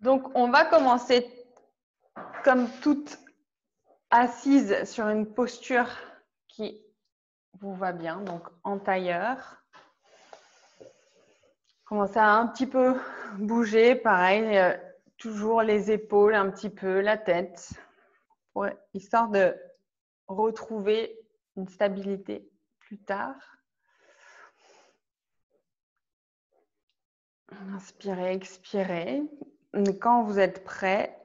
Donc, on va commencer comme toute assise sur une posture qui vous va bien, donc en tailleur. Commencez à un petit peu bouger, pareil, euh, toujours les épaules un petit peu, la tête, histoire de retrouver une stabilité plus tard. Inspirez, expirez. Quand vous êtes prêt,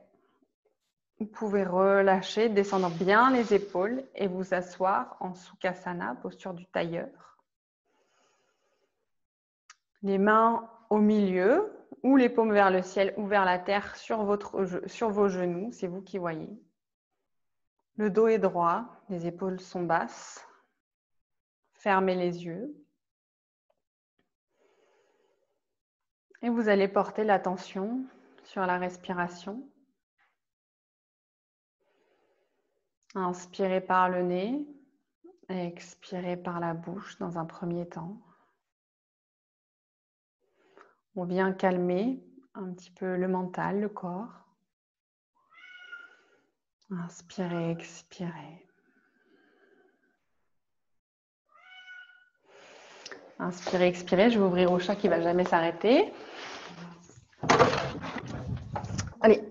vous pouvez relâcher, descendre bien les épaules et vous asseoir en Sukhasana, posture du tailleur. Les mains au milieu ou les paumes vers le ciel ou vers la terre sur, sur vos genoux, c'est vous qui voyez. Le dos est droit, les épaules sont basses. Fermez les yeux. Et vous allez porter l'attention la respiration. Inspirez par le nez et expirez par la bouche dans un premier temps. On vient calmer un petit peu le mental, le corps. Inspirez, expirez. Inspirez, expirez. Je vais ouvrir au chat qui ne va jamais s'arrêter. Allez.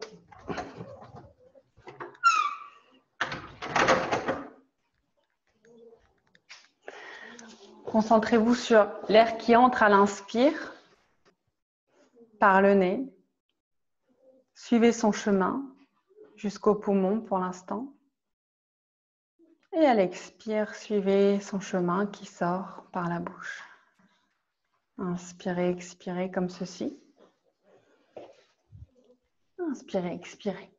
Concentrez-vous sur l'air qui entre à l'inspire par le nez. Suivez son chemin jusqu'au poumon pour l'instant. Et à l'expire, suivez son chemin qui sort par la bouche. Inspirez, expirez comme ceci. Inspirez, expirez.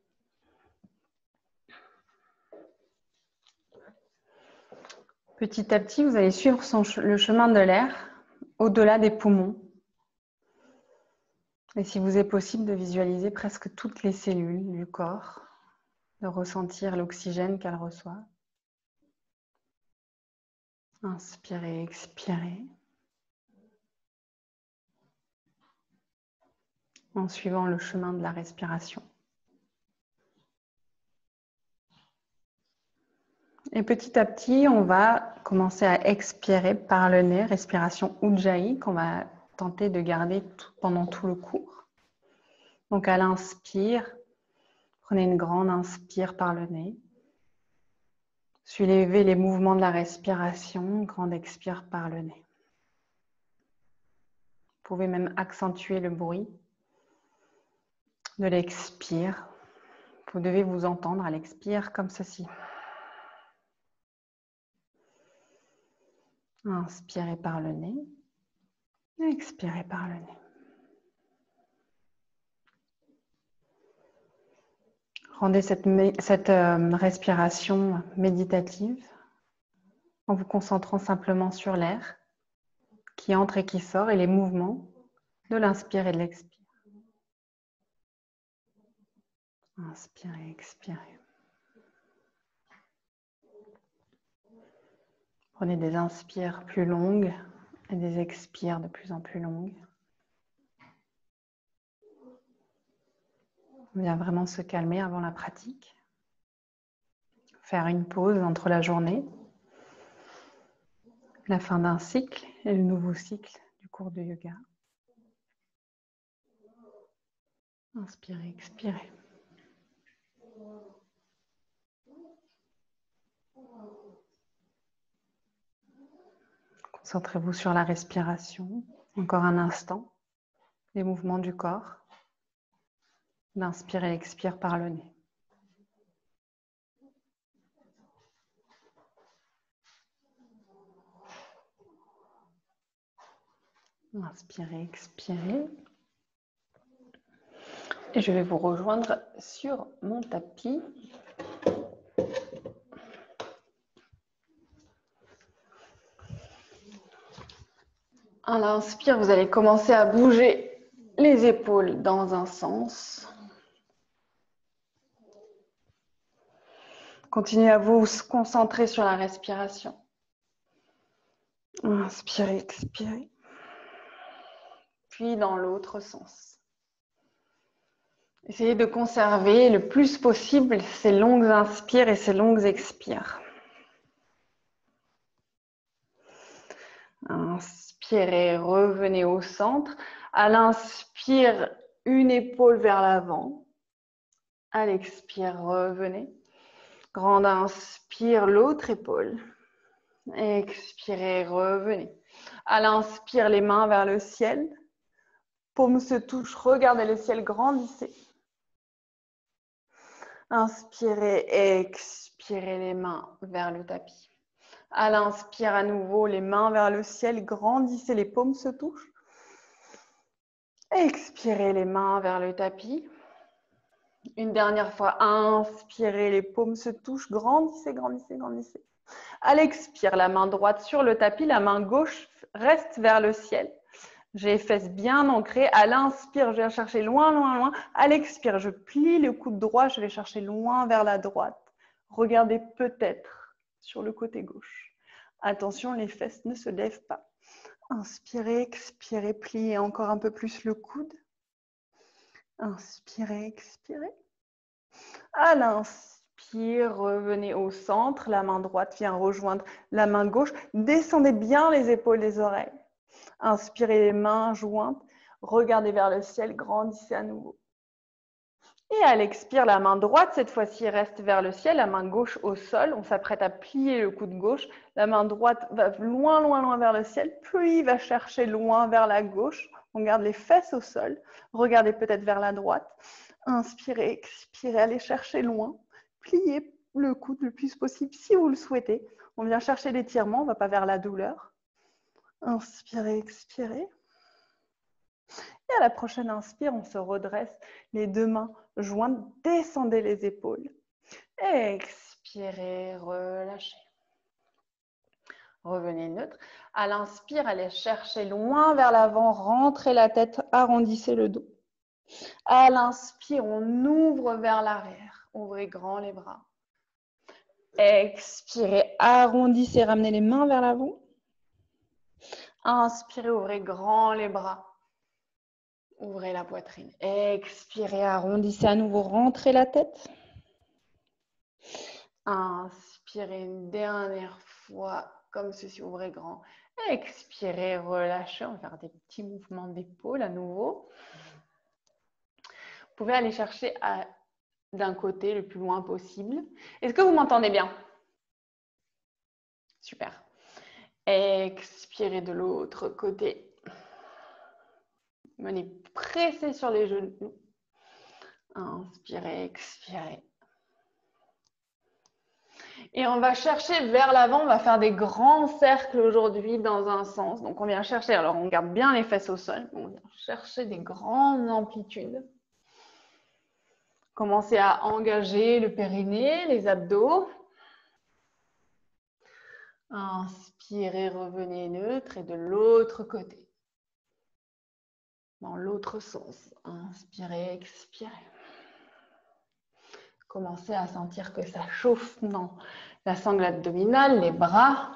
Petit à petit, vous allez suivre le chemin de l'air au-delà des poumons. Et si vous est possible de visualiser presque toutes les cellules du corps, de ressentir l'oxygène qu'elle reçoit. Inspirez, expirez. En suivant le chemin de la respiration. Et petit à petit, on va commencer à expirer par le nez, respiration Ujjayi, qu'on va tenter de garder pendant tout le cours. Donc à l'inspire, prenez une grande inspire par le nez. Suivez les mouvements de la respiration, grande expire par le nez. Vous pouvez même accentuer le bruit de l'expire. Vous devez vous entendre à l'expire comme ceci. Inspirez par le nez. Expirez par le nez. Rendez cette, euh, respiration méditative en vous concentrant simplement sur l'air qui entre et qui sort et les mouvements de l'inspire et de l'expire. Inspirez, expirez. Prenez des inspires plus longues et des expires de plus en plus longues. On vient vraiment se calmer avant la pratique. Faire une pause entre la journée, la fin d'un cycle et le nouveau cycle du cours de yoga. Inspirez, expirez. Concentrez-vous sur la respiration. Encore un instant. Les mouvements du corps. L'inspire et l'expire par le nez. Inspirez, expirez. Et je vais vous rejoindre sur mon tapis. À l'inspire, vous allez commencer à bouger les épaules dans un sens. Continuez à vous concentrer sur la respiration. Inspirez, expirez. Puis dans l'autre sens. Essayez de conserver le plus possible ces longues inspires et ces longues expires. Inspirez, revenez au centre. À l'inspire, une épaule vers l'avant. À l'expire, revenez. Grande inspire, l'autre épaule. Expirez, revenez. À l'inspire, les mains vers le ciel. Paume se touche, regardez le ciel, grandissez. Inspirez, expirez les mains vers le tapis. À l'inspire à nouveau, les mains vers le ciel, grandissez, les paumes se touchent. Expirez les mains vers le tapis. Une dernière fois, inspirez, les paumes se touchent, grandissez, grandissez, grandissez. À l'expire, la main droite sur le tapis, la main gauche reste vers le ciel. J'ai les fesses bien ancrées. À l'inspire, je viens chercher loin, loin, loin. À l'expire, je plie le coude droit, je vais chercher loin vers la droite. Regardez peut-être sur le côté gauche. Attention, les fesses ne se lèvent pas. Inspirez, expirez, pliez encore un peu plus le coude. Inspirez, expirez. À l'inspire, revenez au centre. La main droite vient rejoindre la main gauche. Descendez bien les épaules des oreilles. Inspirez les mains jointes. Regardez vers le ciel, grandissez à nouveau. Et à l'expire, la main droite, cette fois-ci, reste vers le ciel, la main gauche au sol. On s'apprête à plier le coude gauche. La main droite va loin, loin, loin vers le ciel, puis va chercher loin vers la gauche. On garde les fesses au sol. Regardez peut-être vers la droite. Inspirez, expirez, allez chercher loin. Pliez le coude le plus possible si vous le souhaitez. On vient chercher l'étirement, on ne va pas vers la douleur. Inspirez, expirez. Et à la prochaine inspire, on se redresse, les deux mains jointes, descendez les épaules. Expirez, relâchez. Revenez neutre. À l'inspire, allez chercher loin vers l'avant, rentrez la tête, arrondissez le dos. À l'inspire, on ouvre vers l'arrière. Ouvrez grand les bras. Expirez, arrondissez, ramenez les mains vers l'avant. Inspirez, ouvrez grand les bras. Ouvrez la poitrine. Expirez, arrondissez à nouveau, rentrez la tête. Inspirez une dernière fois, comme ceci, ouvrez grand. Expirez, relâchez. On va faire des petits mouvements d'épaule à nouveau. Vous pouvez aller chercher d'un côté le plus loin possible. Est-ce que vous m'entendez bien? Super. Expirez de l'autre côté. Menez pressez sur les genoux. Inspirez, expirez. Et on va chercher vers l'avant, on va faire des grands cercles aujourd'hui dans un sens. Donc on vient chercher, alors on garde bien les fesses au sol, on vient chercher des grandes amplitudes. Commencez à engager le périnée, les abdos. Inspirez, revenez neutre et de l'autre côté. Dans l'autre sens. Inspirez, expirez. Commencez à sentir que ça chauffe dans la sangle abdominale, les bras.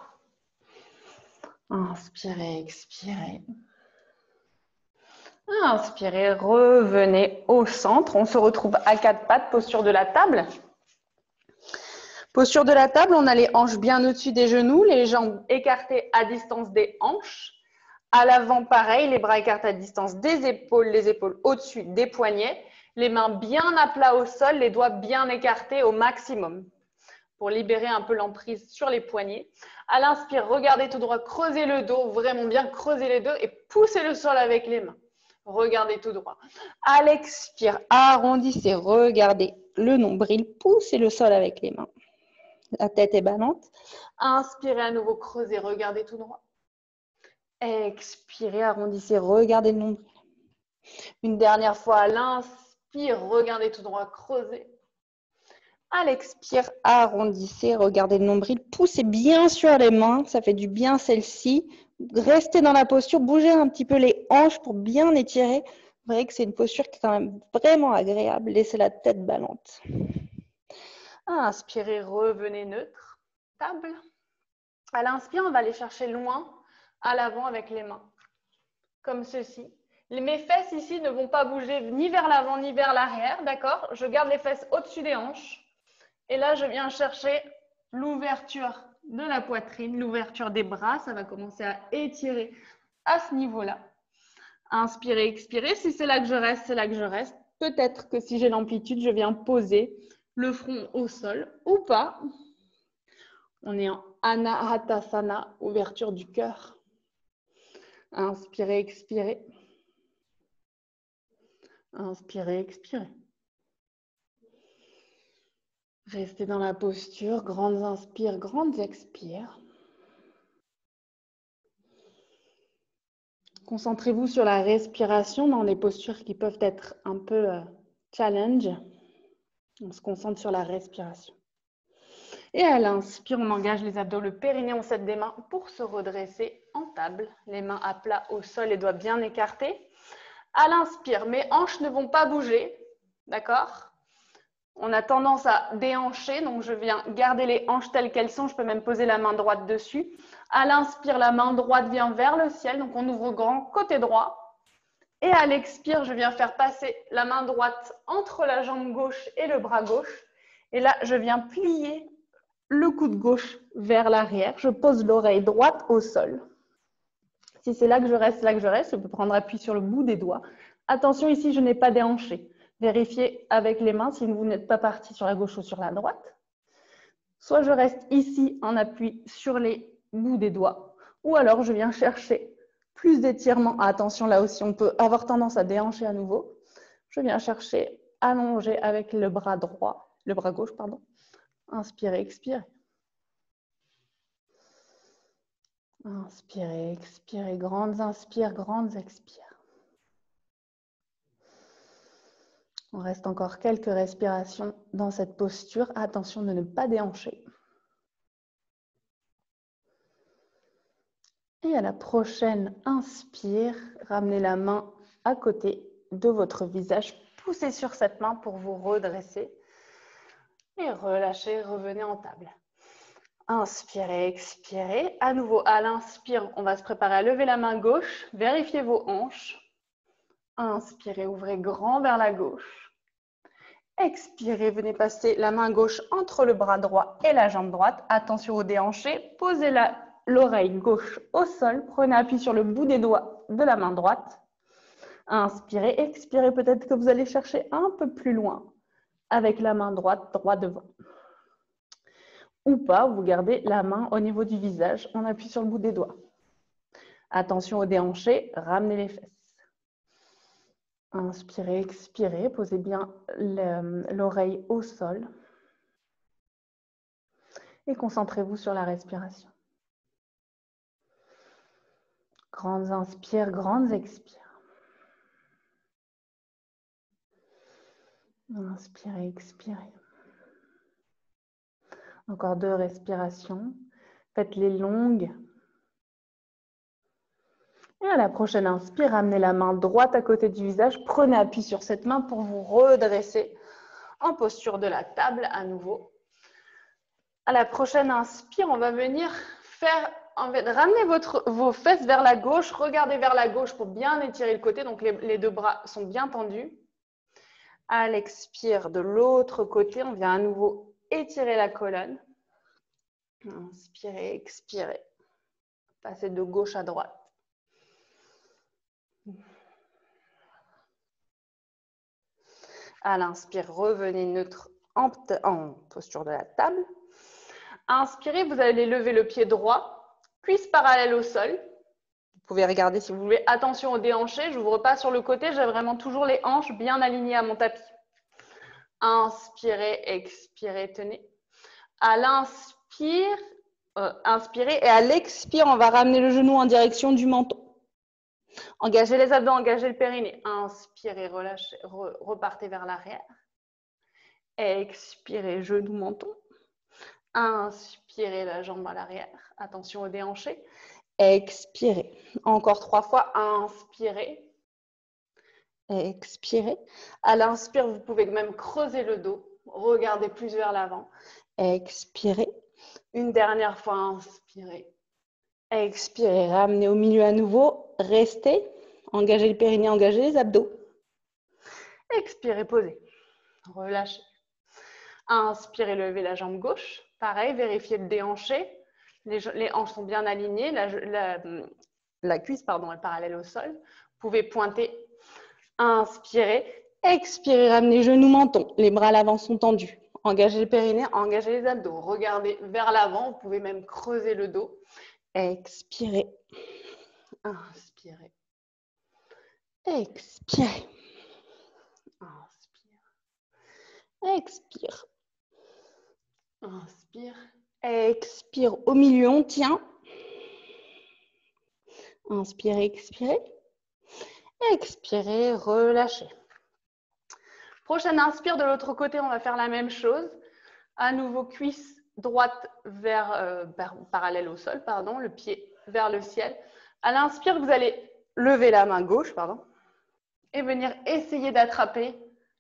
Inspirez, expirez. Inspirez, revenez au centre. On se retrouve à quatre pattes, posture de la table. Posture de la table, on a les hanches bien au-dessus des genoux, les jambes écartées à distance des hanches. À l'avant, pareil, les bras écartés à distance des épaules, les épaules au-dessus des poignets. Les mains bien à plat au sol, les doigts bien écartés au maximum pour libérer un peu l'emprise sur les poignets. À l'inspire, regardez tout droit, creusez le dos, vraiment bien creusez les dos et poussez le sol avec les mains. Regardez tout droit. À l'expire, arrondissez, regardez le nombril, poussez le sol avec les mains. La tête est ballante. Inspirez à nouveau, creusez, regardez tout droit. Expirez, arrondissez, regardez le nombril. Une dernière fois, à l'inspire, regardez tout droit, creusez. À l'expire, arrondissez, regardez le nombril. Poussez bien sur les mains, ça fait du bien celle-ci. Restez dans la posture, bougez un petit peu les hanches pour bien étirer. Vous voyez que c'est une posture qui est quand même vraiment agréable. Laissez la tête ballante. Inspirez, revenez neutre. Table. À l'inspire, on va aller chercher loin à l'avant avec les mains. Comme ceci. Mes fesses ici ne vont pas bouger ni vers l'avant ni vers l'arrière, d'accord? Je garde les fesses au-dessus des hanches. Et là, je viens chercher l'ouverture de la poitrine, l'ouverture des bras. Ça va commencer à étirer à ce niveau-là. Inspirez, expirez. Si c'est là que je reste, c'est là que je reste. Peut-être que si j'ai l'amplitude, je viens poser le front au sol ou pas. On est en Anahatasana, ouverture du cœur. Inspirez, expirez. Inspirez, expirez. Restez dans la posture, grandes inspires, grandes expires. Concentrez-vous sur la respiration dans les postures qui peuvent être un peu euh, challenge. On se concentre sur la respiration. Et à l'inspire, on engage les abdos, le périnée, on set des mains pour se redresser en table. Les mains à plat au sol, les doigts bien écartés. À l'inspire, mes hanches ne vont pas bouger. D'accord? On a tendance à déhancher, donc je viens garder les hanches telles qu'elles sont. Je peux même poser la main droite dessus. À l'inspire, la main droite vient vers le ciel, donc on ouvre grand côté droit. Et à l'expire, je viens faire passer la main droite entre la jambe gauche et le bras gauche. Et là, je viens plier le coude gauche vers l'arrière. Je pose l'oreille droite au sol. Si c'est là que je reste, là que je reste, je peux prendre appui sur le bout des doigts. Attention, ici, je n'ai pas déhanché. Vérifiez avec les mains si vous n'êtes pas parti sur la gauche ou sur la droite. Soit je reste ici en appui sur les bouts des doigts, ou alors je viens chercher plus d'étirement. Attention, là aussi, on peut avoir tendance à déhancher à nouveau. Je viens chercher allonger avec le bras droit, le bras gauche, pardon. Inspirez, expirez. Inspirez, expirez. Grandes inspires, grandes expires. On reste encore quelques respirations dans cette posture. Attention de ne pas déhancher. Et à la prochaine inspire, ramenez la main à côté de votre visage. Poussez sur cette main pour vous redresser. Et relâchez, revenez en table. Inspirez, expirez. À nouveau, à l'inspire, on va se préparer à lever la main gauche. Vérifiez vos hanches. Inspirez, ouvrez grand vers la gauche. Expirez, venez passer la main gauche entre le bras droit et la jambe droite. Attention au déhanché. Posez l'oreille gauche au sol. Prenez appui sur le bout des doigts de la main droite. Inspirez, expirez. Peut-être que vous allez chercher un peu plus loin avec la main droite droit devant. Ou pas, vous gardez la main au niveau du visage. On appuie sur le bout des doigts. Attention au déhanché. Ramenez les fesses. Inspirez, expirez, posez bien l'oreille au sol. Et concentrez-vous sur la respiration. Grandes inspires, grandes expires. Inspirez, expirez. Encore deux respirations. Faites-les longues et à la prochaine inspire, ramenez la main droite à côté du visage. Prenez appui sur cette main pour vous redresser en posture de la table à nouveau. À la prochaine inspire, on va venir faire ramener votre, vos fesses vers la gauche, regardez vers la gauche pour bien étirer le côté. Donc les, les deux bras sont bien tendus. À l'expire de l'autre côté, on vient à nouveau étirer la colonne. Inspirez, expirez. Passez de gauche à droite. À l'inspire, revenez neutre en, posture de la table. Inspirez, vous allez lever le pied droit, cuisse parallèle au sol. Vous pouvez regarder si vous voulez. Attention au déhanché, je n'ouvre pas sur le côté, j'ai vraiment toujours les hanches bien alignées à mon tapis. Inspirez, expirez, tenez. À l'inspire, euh, inspirez et à l'expire, on va ramener le genou en direction du menton. Engagez les abdos, engagez le périnée. Inspirez, relâchez, repartez vers l'arrière. Expirez, genou, menton. Inspirez la jambe à l'arrière. Attention au déhanché. Expirez. Encore trois fois. Inspirez. Expirez. À l'inspire, vous pouvez même creuser le dos. Regardez plus vers l'avant. Expirez. Une dernière fois, inspirez. Expirez, ramenez au milieu à nouveau. Restez engagez le périnée, engagez les abdos. Expirez, posez. Relâchez. Inspirez, levez la jambe gauche. Pareil, vérifiez le déhanché. Les, hanches sont bien alignées. La, cuisse pardon, est parallèle au sol. Vous pouvez pointer. Inspirez. Expirez, ramenez les genoux, menton. Les bras à l'avant sont tendus. Engagez le périnée, engagez les abdos. Regardez vers l'avant. Vous pouvez même creuser le dos. Expirez. Inspirez. Expirez. Inspire. Expire. Expire. Au milieu, on tient. Inspirez, expirez. Expirez, relâchez. Prochaine inspire de l'autre côté, on va faire la même chose. À nouveau, cuisse droite vers, euh, parallèle au sol, pardon, le pied vers le ciel. À l'inspire, vous allez lever la main gauche, pardon, et venir essayer d'attraper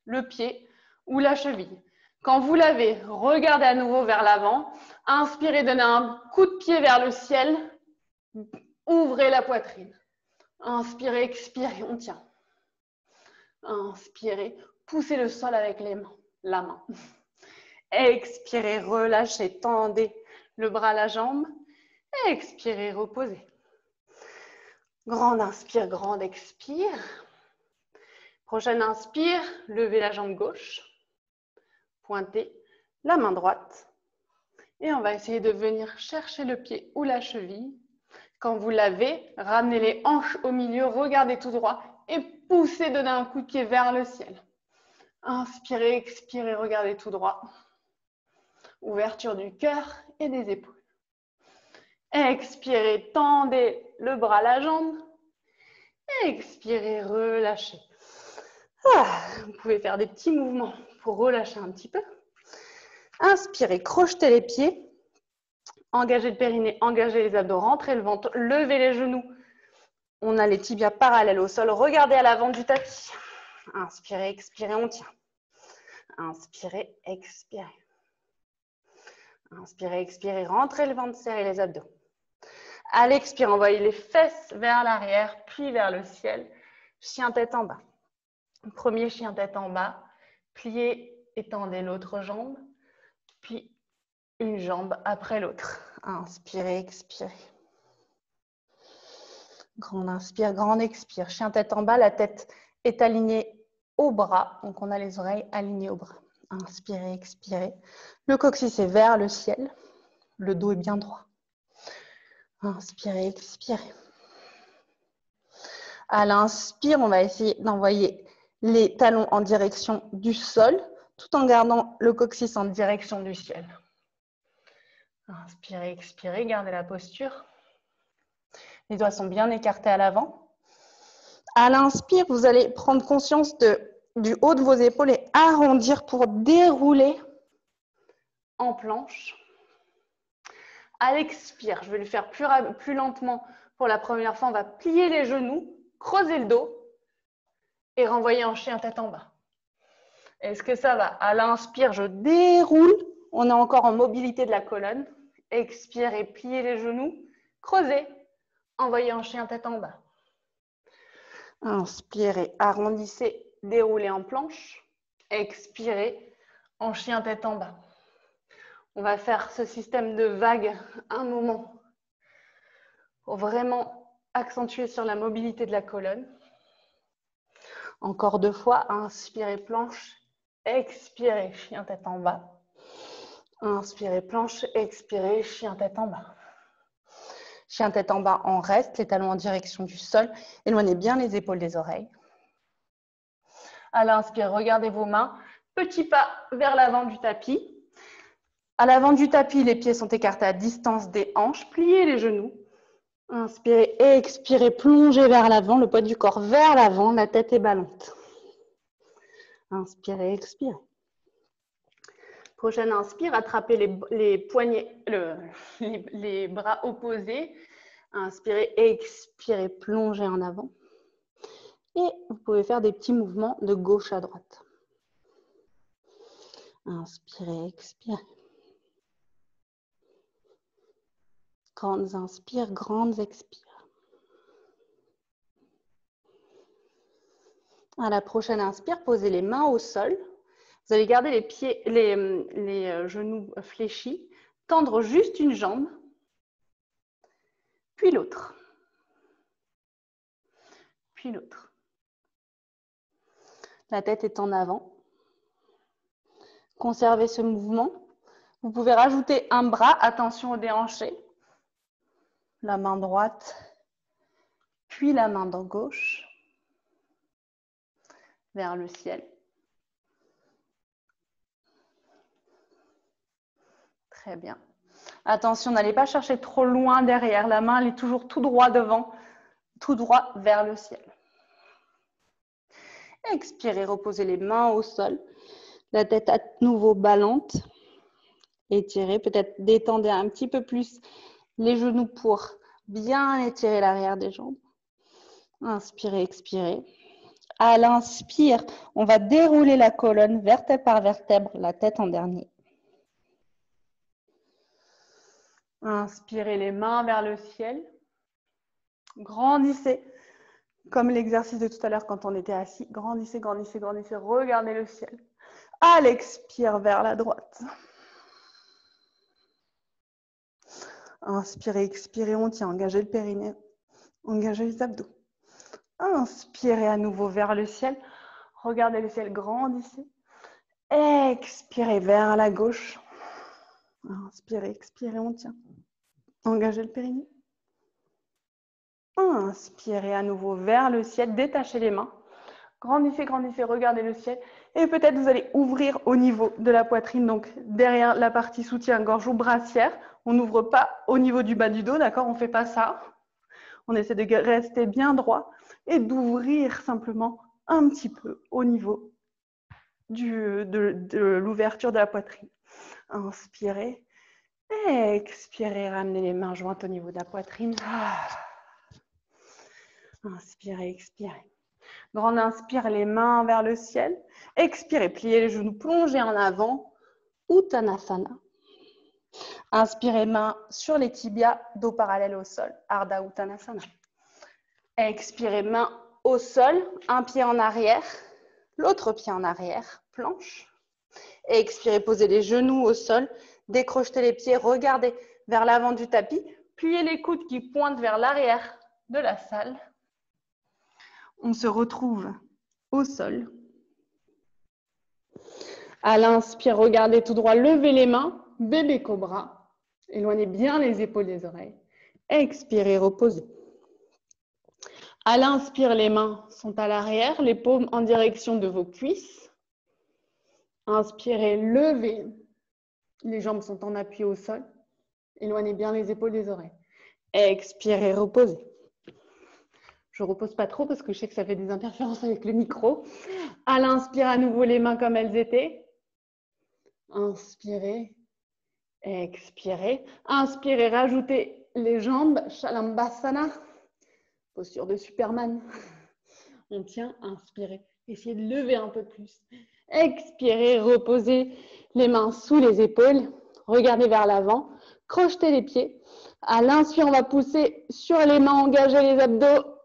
le pied ou la cheville. Quand vous l'avez, regardez à nouveau vers l'avant. Inspirez, donnez un coup de pied vers le ciel. Ouvrez la poitrine. Inspirez, expirez, on tient. Inspirez, poussez le sol avec les mains, la main. Expirez, relâchez, tendez le bras, la jambe. Expirez, reposez. Grande inspire, grande expire. Prochaine inspire, levez la jambe gauche. Pointez la main droite. Et on va essayer de venir chercher le pied ou la cheville. Quand vous l'avez, ramenez les hanches au milieu, regardez tout droit et poussez, donnez un coup de pied vers le ciel. Inspirez, expirez, regardez tout droit. Ouverture du cœur et des épaules. Expirez, tendez le bras, la jambe. Expirez, relâchez. Ah, vous pouvez faire des petits mouvements pour relâcher un petit peu. Inspirez, crochetez les pieds. Engagez le périnée, engagez les abdos, rentrez le ventre, levez les genoux. On a les tibias parallèles au sol. Regardez à l'avant du tapis. Inspirez, expirez, on tient. Inspirez, expirez. Inspirez, expirez, rentrez le ventre, serrez les abdos. À l'expire, envoyez les fesses vers l'arrière, puis vers le ciel. Chien tête en bas. Premier chien tête en bas. Pliez, étendez l'autre jambe, puis une jambe après l'autre. Inspirez, expirez. Grande inspire, grande expire. Chien tête en bas, la tête est alignée au bras. Donc on a les oreilles alignées au bras. Inspirez, expirez. Le coccyx est vers le ciel. Le dos est bien droit. Inspirez, expirez. À l'inspire, on va essayer d'envoyer les talons en direction du sol tout en gardant le coccyx en direction du ciel. Inspirez, expirez, gardez la posture. Les doigts sont bien écartés à l'avant. À l'inspire, vous allez prendre conscience du haut de vos épaules et arrondir pour dérouler en planche. À l'expire, je vais le faire plus, plus lentement pour la première fois. On va plier les genoux, creuser le dos et renvoyer en chien tête en bas. Est-ce que ça va? À l'inspire, je déroule. On est encore en mobilité de la colonne. Expire et pliez les genoux. Creusez. Envoyez en chien tête en bas. Inspirez, arrondissez, déroulez en planche. Expirez en chien tête en bas. On va faire ce système de vagues un moment pour vraiment accentuer sur la mobilité de la colonne. Encore deux fois, inspirez planche, expirez chien tête en bas. Inspirez planche, expirez chien tête en bas. Chien tête en bas, on reste, les talons en direction du sol. Éloignez bien les épaules des oreilles. À l'inspire, regardez vos mains. Petit pas vers l'avant du tapis. À l'avant du tapis, les pieds sont écartés à distance des hanches. Pliez les genoux. Inspirez, expirez, plongez vers l'avant, le poids du corps vers l'avant, la tête est ballante. Inspirez, expirez. Prochaine inspire, attrapez les, poignets, les, bras opposés. Inspirez, expirez, plongez en avant. Et vous pouvez faire des petits mouvements de gauche à droite. Inspirez, expirez. Grandes inspires, grandes expires. À la prochaine inspire, posez les mains au sol. Vous allez garder les, pieds, les, euh, genoux fléchis, tendre juste une jambe, puis l'autre, puis l'autre. La tête est en avant. Conservez ce mouvement. Vous pouvez rajouter un bras, attention au déhanché. La main droite, puis la main gauche vers le ciel. Très bien. Attention, n'allez pas chercher trop loin derrière. La main, elle est toujours tout droit devant, tout droit vers le ciel. Expirez, reposez les mains au sol. La tête à nouveau ballante. Étirez, peut-être détendez un petit peu plus les genoux pour bien étirer l'arrière des jambes. Inspirez, expirez. À l'inspire, on va dérouler la colonne vertèbre par vertèbre, la tête en dernier. Inspirez les mains vers le ciel. Grandissez, comme l'exercice de tout à l'heure quand on était assis. Grandissez, grandissez, grandissez. Regardez le ciel. À l'expire vers la droite. Inspirez, expirez, on tient. Engagez le périnée. Engagez les abdos. Inspirez à nouveau vers le ciel. Regardez le ciel, grandissez. Expirez vers la gauche. Inspirez, expirez, on tient. Engagez le périnée. Inspirez à nouveau vers le ciel, détachez les mains. Grandissez, grandissez, regardez le ciel. Et peut-être vous allez ouvrir au niveau de la poitrine, donc derrière la partie soutien-gorge ou brassière. On n'ouvre pas au niveau du bas du dos, d'accord On ne fait pas ça. On essaie de rester bien droit et d'ouvrir simplement un petit peu au niveau de, l'ouverture de la poitrine. Inspirez. Expirez, ramenez les mains jointes au niveau de la poitrine. Inspirez, expirez. Grande inspire, les mains vers le ciel. Expirez, pliez les genoux, plongez en avant. Uttanasana. Inspirez, main sur les tibias, dos parallèle au sol. Ardha Uttanasana. Expirez, main au sol, un pied en arrière, l'autre pied en arrière, planche. Expirez, posez les genoux au sol, décrochez les pieds, regardez vers l'avant du tapis, pliez les coudes qui pointent vers l'arrière de la salle. On se retrouve au sol. À l'inspire, regardez tout droit, levez les mains, bébé cobra. Éloignez bien les épaules des oreilles. Expirez, reposez. À l'inspire, les mains sont à l'arrière, les paumes en direction de vos cuisses. Inspirez, levez. Les jambes sont en appui au sol. Éloignez bien les épaules des oreilles. Expirez, reposez. Je repose pas trop parce que je sais que ça fait des interférences avec le micro. À l'inspire, à nouveau les mains comme elles étaient. Inspirez, expirez. Inspirez, rajoutez les jambes, Shalambhasana, posture de Superman. On tient, inspirez. Essayez de lever un peu plus. Expirez, reposez les mains sous les épaules. Regardez vers l'avant. Crochetez les pieds. À l'inspire, on va pousser sur les mains, engager les abdos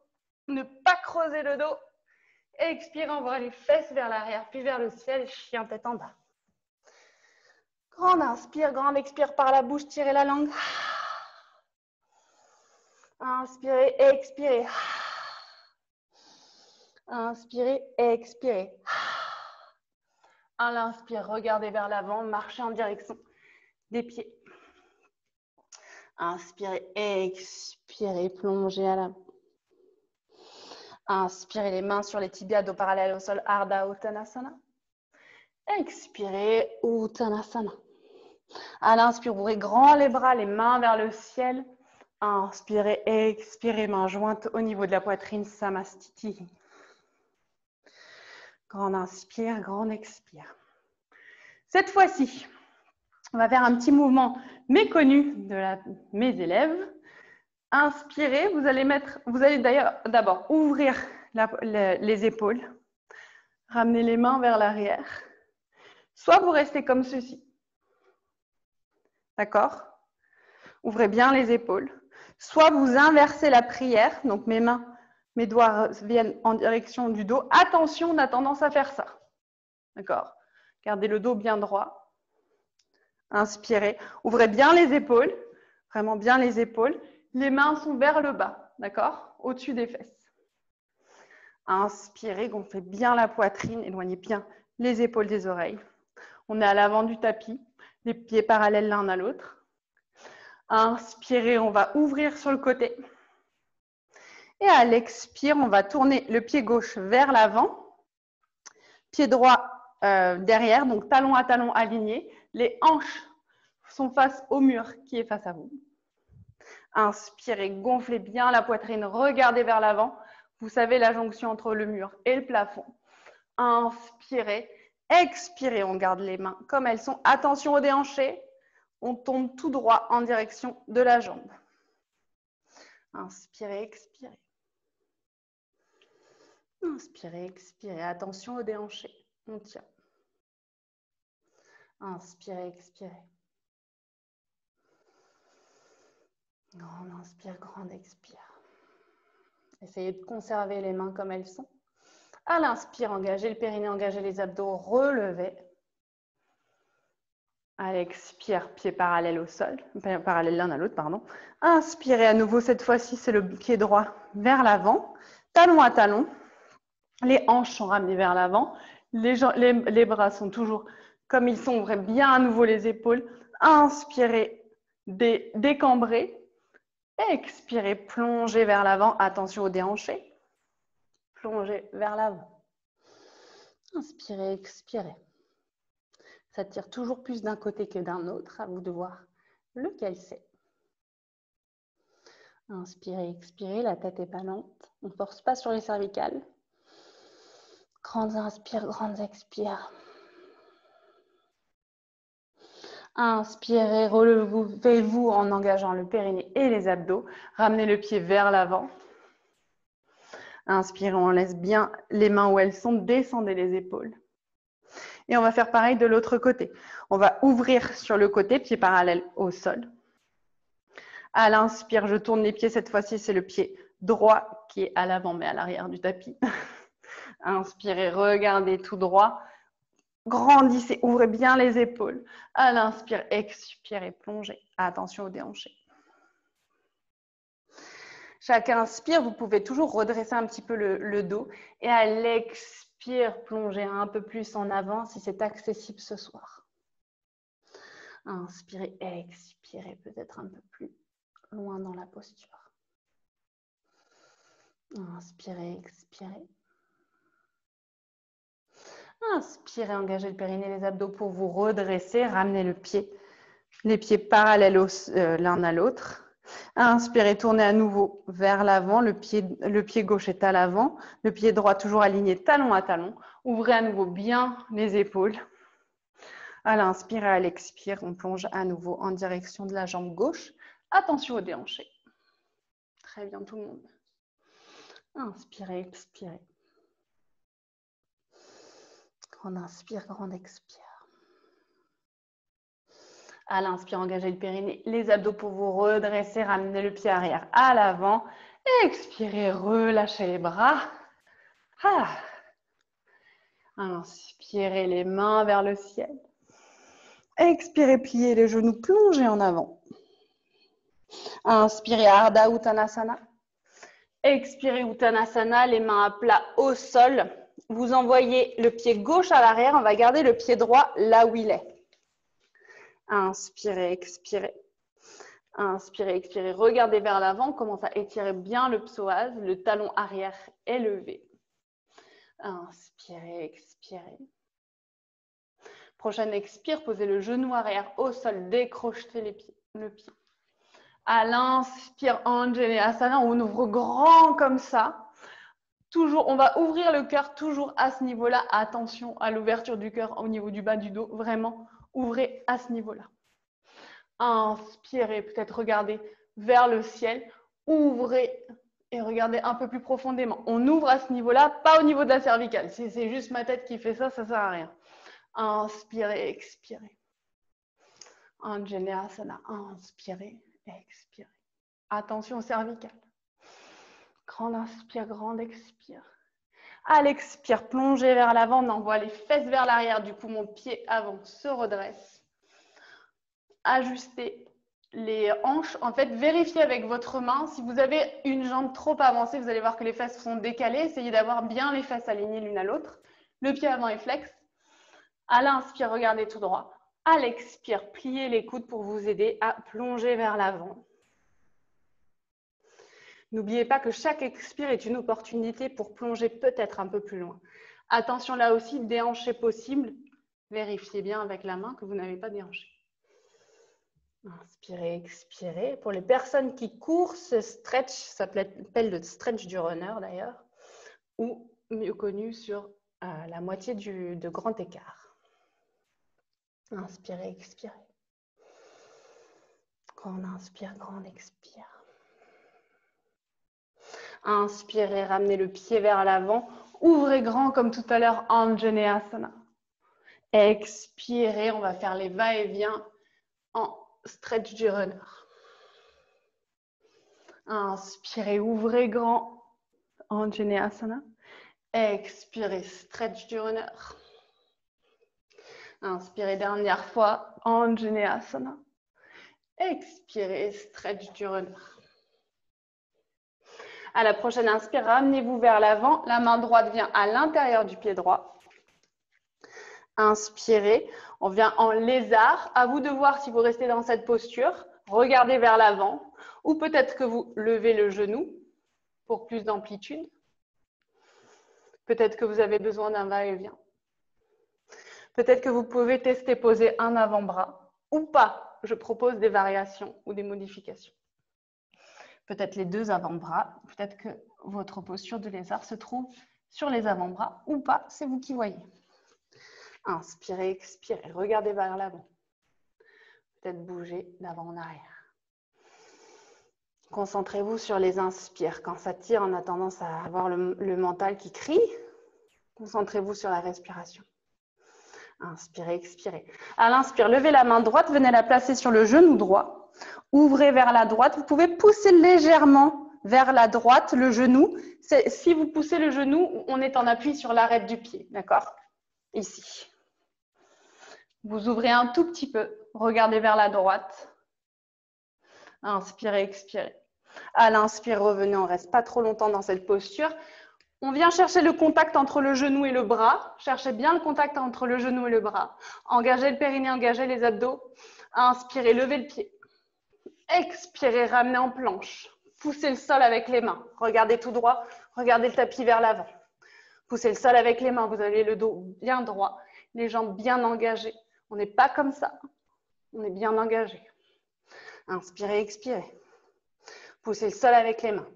ne pas creuser le dos. Expire, envoie les fesses vers l'arrière, puis vers le ciel, chien tête en bas. Grande inspire, grande expire par la bouche, tirez la langue. Inspirez, expirez. Inspirez, expirez. À l'inspire, regardez vers l'avant, marchez en direction des pieds. Inspirez, expirez, plongez à l'avant. Inspirez les mains sur les tibias, dos parallèle au sol, Ardha Uttanasana. Expirez, Uttanasana. À l'inspire, ouvrez grand les bras, les mains vers le ciel. Inspirez, expirez, mains jointes au niveau de la poitrine, Samastiti. Grand inspire, grand expire. Cette fois-ci, on va faire un petit mouvement méconnu de mes élèves. Inspirez, vous allez mettre, vous allez d'abord ouvrir les épaules, ramener les mains vers l'arrière. Soit vous restez comme ceci. D'accord? Ouvrez bien les épaules. Soit vous inversez la prière, donc mes mains Mes doigts viennent en direction du dos. Attention, on a tendance à faire ça. D'accord? Gardez le dos bien droit. Inspirez. Ouvrez bien les épaules. Vraiment bien les épaules. Les mains sont vers le bas. D'accord? Au-dessus des fesses. Inspirez, gonflez bien la poitrine. Éloignez bien les épaules des oreilles. On est à l'avant du tapis. Les pieds parallèles l'un à l'autre. Inspirez, on va ouvrir sur le côté. Et à l'expire, on va tourner le pied gauche vers l'avant, pied droit euh, derrière, donc talon à talon aligné. Les hanches sont face au mur qui est face à vous. Inspirez, gonflez bien la poitrine, regardez vers l'avant. Vous savez la jonction entre le mur et le plafond. Inspirez, expirez, on garde les mains comme elles sont. Attention au déhanché, on tombe tout droit en direction de la jambe. Inspirez, expirez. Inspirez, expirez. Attention au déhanché. On tient. Inspirez, expirez. Grande inspire, grande expire. Essayez de conserver les mains comme elles sont. À l'inspire, engagez le périnée, engagez les abdos, relevez. À l'expire, pied parallèle au sol, parallèle l'un à l'autre, pardon. Inspirez à nouveau, cette fois-ci, c'est le pied droit vers l'avant, talon à talon. Les hanches sont ramenées vers l'avant. Les, bras sont toujours comme ils sont. Bien à nouveau les épaules. Inspirez, décambrez. Expirez, plongez vers l'avant. Attention au déhanché. Plongez vers l'avant. Inspirez, expirez. Ça tire toujours plus d'un côté que d'un autre. À vous de voir lequel c'est. Inspirez, expirez. La tête est pas lente. On ne force pas sur les cervicales. Grandes inspires, grandes expires. Inspirez, relevez-vous en engageant le périnée et les abdos. Ramenez le pied vers l'avant. Inspirez, on laisse bien les mains où elles sont. Descendez les épaules. Et on va faire pareil de l'autre côté. On va ouvrir sur le côté, pied parallèle au sol. À l'inspire, je tourne les pieds. Cette fois-ci, c'est le pied droit qui est à l'avant, mais à l'arrière du tapis. Inspirez, regardez tout droit. Grandissez, ouvrez bien les épaules. À l'inspire, expirez, plongez. Attention au déhanché. Chaque inspire, vous pouvez toujours redresser un petit peu le, dos. Et à l'expire, plongez un peu plus en avant si c'est accessible ce soir. Inspirez, expirez peut-être un peu plus loin dans la posture. Inspirez, expirez. Inspirez, engagez le périnée, les abdos pour vous redresser. Ramenez le pied, les pieds parallèles euh, l'un à l'autre. Inspirez, tournez à nouveau vers l'avant. Le pied, gauche est à l'avant. Le pied droit toujours aligné talon à talon. Ouvrez à nouveau bien les épaules. À l'inspire et à l'expire, on plonge à nouveau en direction de la jambe gauche. Attention au déhanché. Très bien tout le monde. Inspirez, expirez. Grande inspire, grande expire. À l'inspire, engagez le périnée, les abdos pour vous redresser, ramenez le pied arrière à l'avant. Expirez, relâchez les bras. Ah. Inspirez les mains vers le ciel. Expirez, pliez les genoux, plongez en avant. Inspirez, Ardha Uttanasana. Expirez, Uttanasana, les mains à plat au sol vous envoyez le pied gauche à l'arrière. On va garder le pied droit là où il est. Inspirez, expirez. Inspirez, expirez. Regardez vers l'avant. Commencez à étirer bien le psoas. Le talon arrière est levé. Inspirez, expirez. Prochaine expire, posez le genou arrière au sol, décrochez les pieds, le pied. À l'inspire, Asana, on ouvre grand comme ça on va ouvrir le cœur toujours à ce niveau-là. Attention à l'ouverture du cœur au niveau du bas du dos. Vraiment, ouvrez à ce niveau-là. Inspirez, peut-être regardez vers le ciel. Ouvrez et regardez un peu plus profondément. On ouvre à ce niveau-là, pas au niveau de la cervicale. Si c'est juste ma tête qui fait ça, ça ne sert à rien. Inspirez, expirez. Anjaneyasana, inspirez, expirez. Attention au cervical. Grand inspire, grand expire. À l'expire, plongez vers l'avant, on envoie les fesses vers l'arrière. Du coup, mon pied avant se redresse. Ajustez les hanches. En fait, vérifiez avec votre main. Si vous avez une jambe trop avancée, vous allez voir que les fesses sont décalées. Essayez d'avoir bien les fesses alignées l'une à l'autre. Le pied avant est flex. À l'inspire, regardez tout droit. À l'expire, pliez les coudes pour vous aider à plonger vers l'avant. N'oubliez pas que chaque expire est une opportunité pour plonger peut-être un peu plus loin. Attention là aussi, déhancher possible. Vérifiez bien avec la main que vous n'avez pas déhanché. Inspirez, expirez. Pour les personnes qui courent, ce stretch s'appelle le stretch du runner d'ailleurs, ou mieux connu sur euh, la moitié du, de grand écart. Inspirez, expirez. Grand inspire, grand expire. Inspirez, ramenez le pied vers l'avant. Ouvrez grand comme tout à l'heure, Anjaneyasana. Expirez, on va faire les va-et-vient en stretch du runner. Inspirez, ouvrez grand, Anjaneyasana. Expirez, stretch du runner. Inspirez dernière fois, Anjaneyasana. Expirez, stretch du runner. À la prochaine inspire, ramenez-vous vers l'avant. La main droite vient à l'intérieur du pied droit. Inspirez. On vient en lézard. À vous de voir si vous restez dans cette posture. Regardez vers l'avant. Ou peut-être que vous levez le genou pour plus d'amplitude. Peut-être que vous avez besoin d'un va-et-vient. Peut-être que vous pouvez tester poser un avant-bras ou pas. Je propose des variations ou des modifications peut-être les deux avant-bras, peut-être que votre posture de lézard se trouve sur les avant-bras ou pas, c'est vous qui voyez. Inspirez, expirez, regardez vers l'avant. Peut-être bouger d'avant en arrière. Concentrez-vous sur les inspires. Quand ça tire, on a tendance à avoir le, le mental qui crie. Concentrez-vous sur la respiration. Inspirez, expirez. À l'inspire, levez la main droite, venez la placer sur le genou droit. Ouvrez vers la droite. Vous pouvez pousser légèrement vers la droite le genou. Si vous poussez le genou, on est en appui sur l'arête du pied. D'accord? Ici. Vous ouvrez un tout petit peu. Regardez vers la droite. Inspirez, expirez. À l'inspire, revenez. On reste pas trop longtemps dans cette posture. On vient chercher le contact entre le genou et le bras. Cherchez bien le contact entre le genou et le bras. Engagez le périnée, engagez les abdos. Inspirez, levez le pied. Expirez, ramenez en planche. Poussez le sol avec les mains. Regardez tout droit. Regardez le tapis vers l'avant. Poussez le sol avec les mains. Vous avez le dos bien droit, les jambes bien engagées. On n'est pas comme ça. On est bien engagé. Inspirez, expirez. Poussez le sol avec les mains.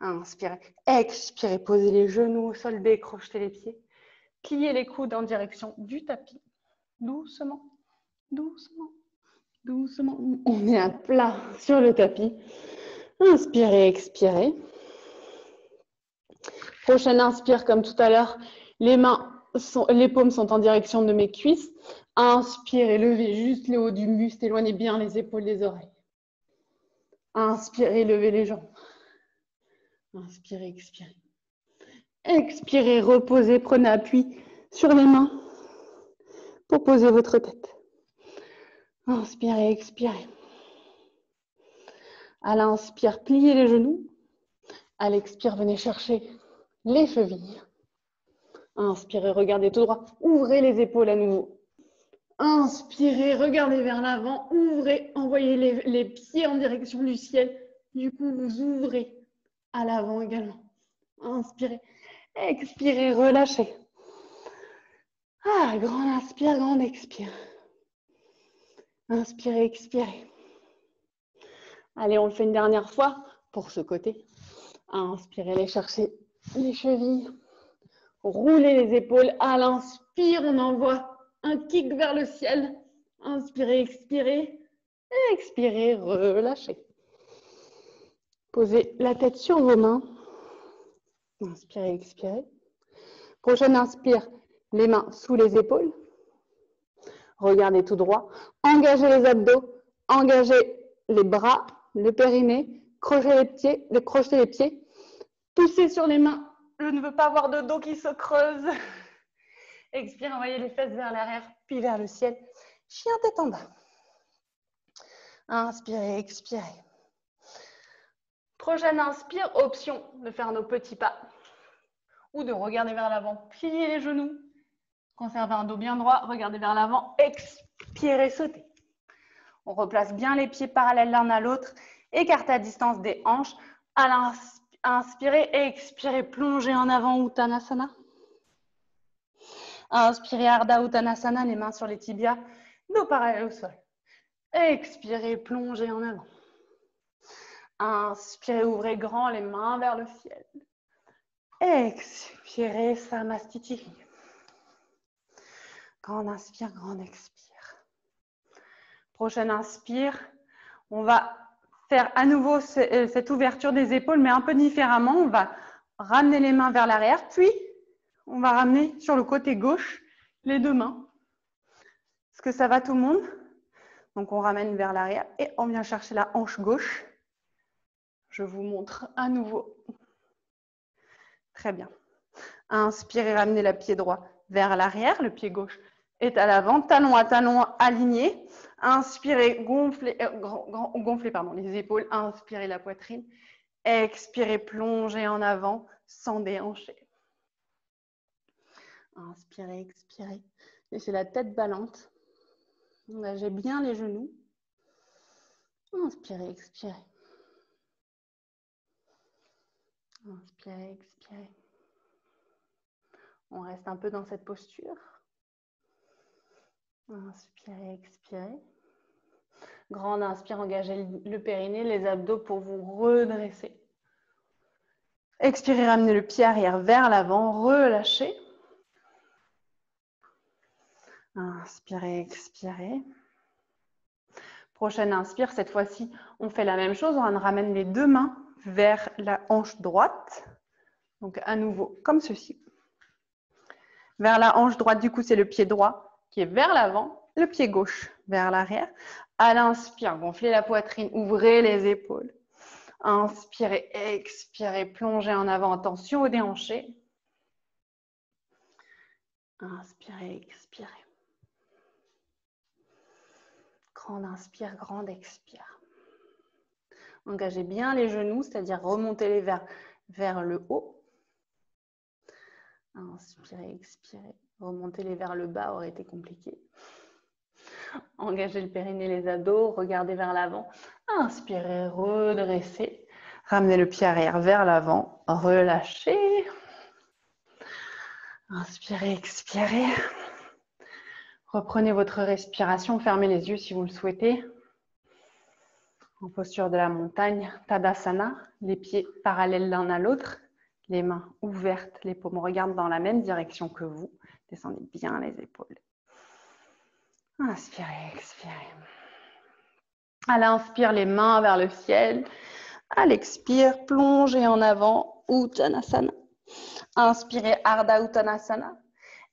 Inspirez, expirez. Posez les genoux au sol, décrochez les pieds. Pliez les coudes en direction du tapis. Doucement, doucement. Doucement, on est à plat sur le tapis. Inspirez, expirez. Prochaine inspire, comme tout à l'heure, les mains, les paumes sont en direction de mes cuisses. Inspirez, levez juste le haut du buste, éloignez bien les épaules des oreilles. Inspirez, levez les jambes. Inspirez, expirez. Expirez, reposez, prenez appui sur les mains pour poser votre tête. Inspirez, expirez. À l'inspire, pliez les genoux. À l'expire, venez chercher les chevilles. Inspirez, regardez tout droit. Ouvrez les épaules à nouveau. Inspirez, regardez vers l'avant. Ouvrez, envoyez les, pieds en direction du ciel. Du coup, vous ouvrez à l'avant également. Inspirez, expirez, relâchez. Ah, grand inspire, grand expire. Inspirez, expirez. Allez, on le fait une dernière fois pour ce côté. Inspirez, allez chercher les chevilles. Roulez les épaules. À l'inspire, on envoie un kick vers le ciel. Inspirez, expirez. Expirez, relâchez. Posez la tête sur vos mains. Inspirez, expirez. Prochaine inspire, les mains sous les épaules. Regardez tout droit. Engagez les abdos, engagez les bras, le périnée, crochez les pieds, crochez les pieds. Poussez sur les mains. Je ne veux pas avoir de dos qui se creuse. Expire, envoyez les fesses vers l'arrière, puis vers le ciel. Chien tête en bas. Inspirez, expirez. Prochaine inspire, option de faire nos petits pas ou de regarder vers l'avant, plier les genoux, conservez un dos bien droit, regardez vers l'avant, expirez, sautez. On replace bien les pieds parallèles l'un à l'autre, écartez à distance des hanches. À expirez, plongez en avant, Uttanasana. Inspirez Ardha Uttanasana, les mains sur les tibias, dos parallèle au sol. Expirez, plongez en avant. Inspirez, ouvrez grand les mains vers le ciel. Expirez, Samastiti. Grand inspire, grand expire. Prochaine inspire, on va faire à nouveau euh, cette ouverture des épaules, mais un peu différemment. On va ramener les mains vers l'arrière, puis on va ramener sur le côté gauche les deux mains. Est-ce que ça va tout le monde? Donc on ramène vers l'arrière et on vient chercher la hanche gauche. Je vous montre à nouveau. Très bien. Inspirez, ramenez le pied droit vers l'arrière, le pied gauche est à l'avant, talon à talon aligné. Inspirez, gonflez, euh, gonflez pardon, les épaules, inspirez la poitrine. Expirez, plongez en avant sans déhancher. Inspirez, expirez. Laissez la tête ballante. Engagez bien les genoux. Inspirez, expirez. Inspirez, expirez. On reste un peu dans cette posture. Inspirez, expirez. Grande inspire, engagez le périnée, les abdos pour vous redresser. Expirez, ramenez le pied arrière vers l'avant, relâchez. Inspirez, expirez. Prochaine inspire, cette fois-ci, on fait la même chose. On ramène les deux mains vers la hanche droite. Donc à nouveau, comme ceci. Vers la hanche droite, du coup, c'est le pied droit vers l'avant, le pied gauche vers l'arrière. À l'inspire, gonflez la poitrine, ouvrez les épaules. Inspirez, expirez, plongez en avant. Attention au déhanché. Inspirez, expirez. Grande inspire, grande expire. Engagez bien les genoux, c'est-à-dire remontez-les vers, vers le haut. Inspirez, expirez. Remontez-les vers le bas aurait été compliqué. Engagez le périnée, les ados, regardez vers l'avant. Inspirez, redressez. Ramenez le pied arrière vers l'avant, relâchez. Inspirez, expirez. Reprenez votre respiration, fermez les yeux si vous le souhaitez. En posture de la montagne, Tadasana, les pieds parallèles l'un à l'autre, les mains ouvertes, les paumes regardent dans la même direction que vous. Descendez bien les épaules. Inspirez, expirez. À l'inspire, les mains vers le ciel. À l'expire, plongez en avant, Uttanasana. Inspirez, Ardha Uttanasana.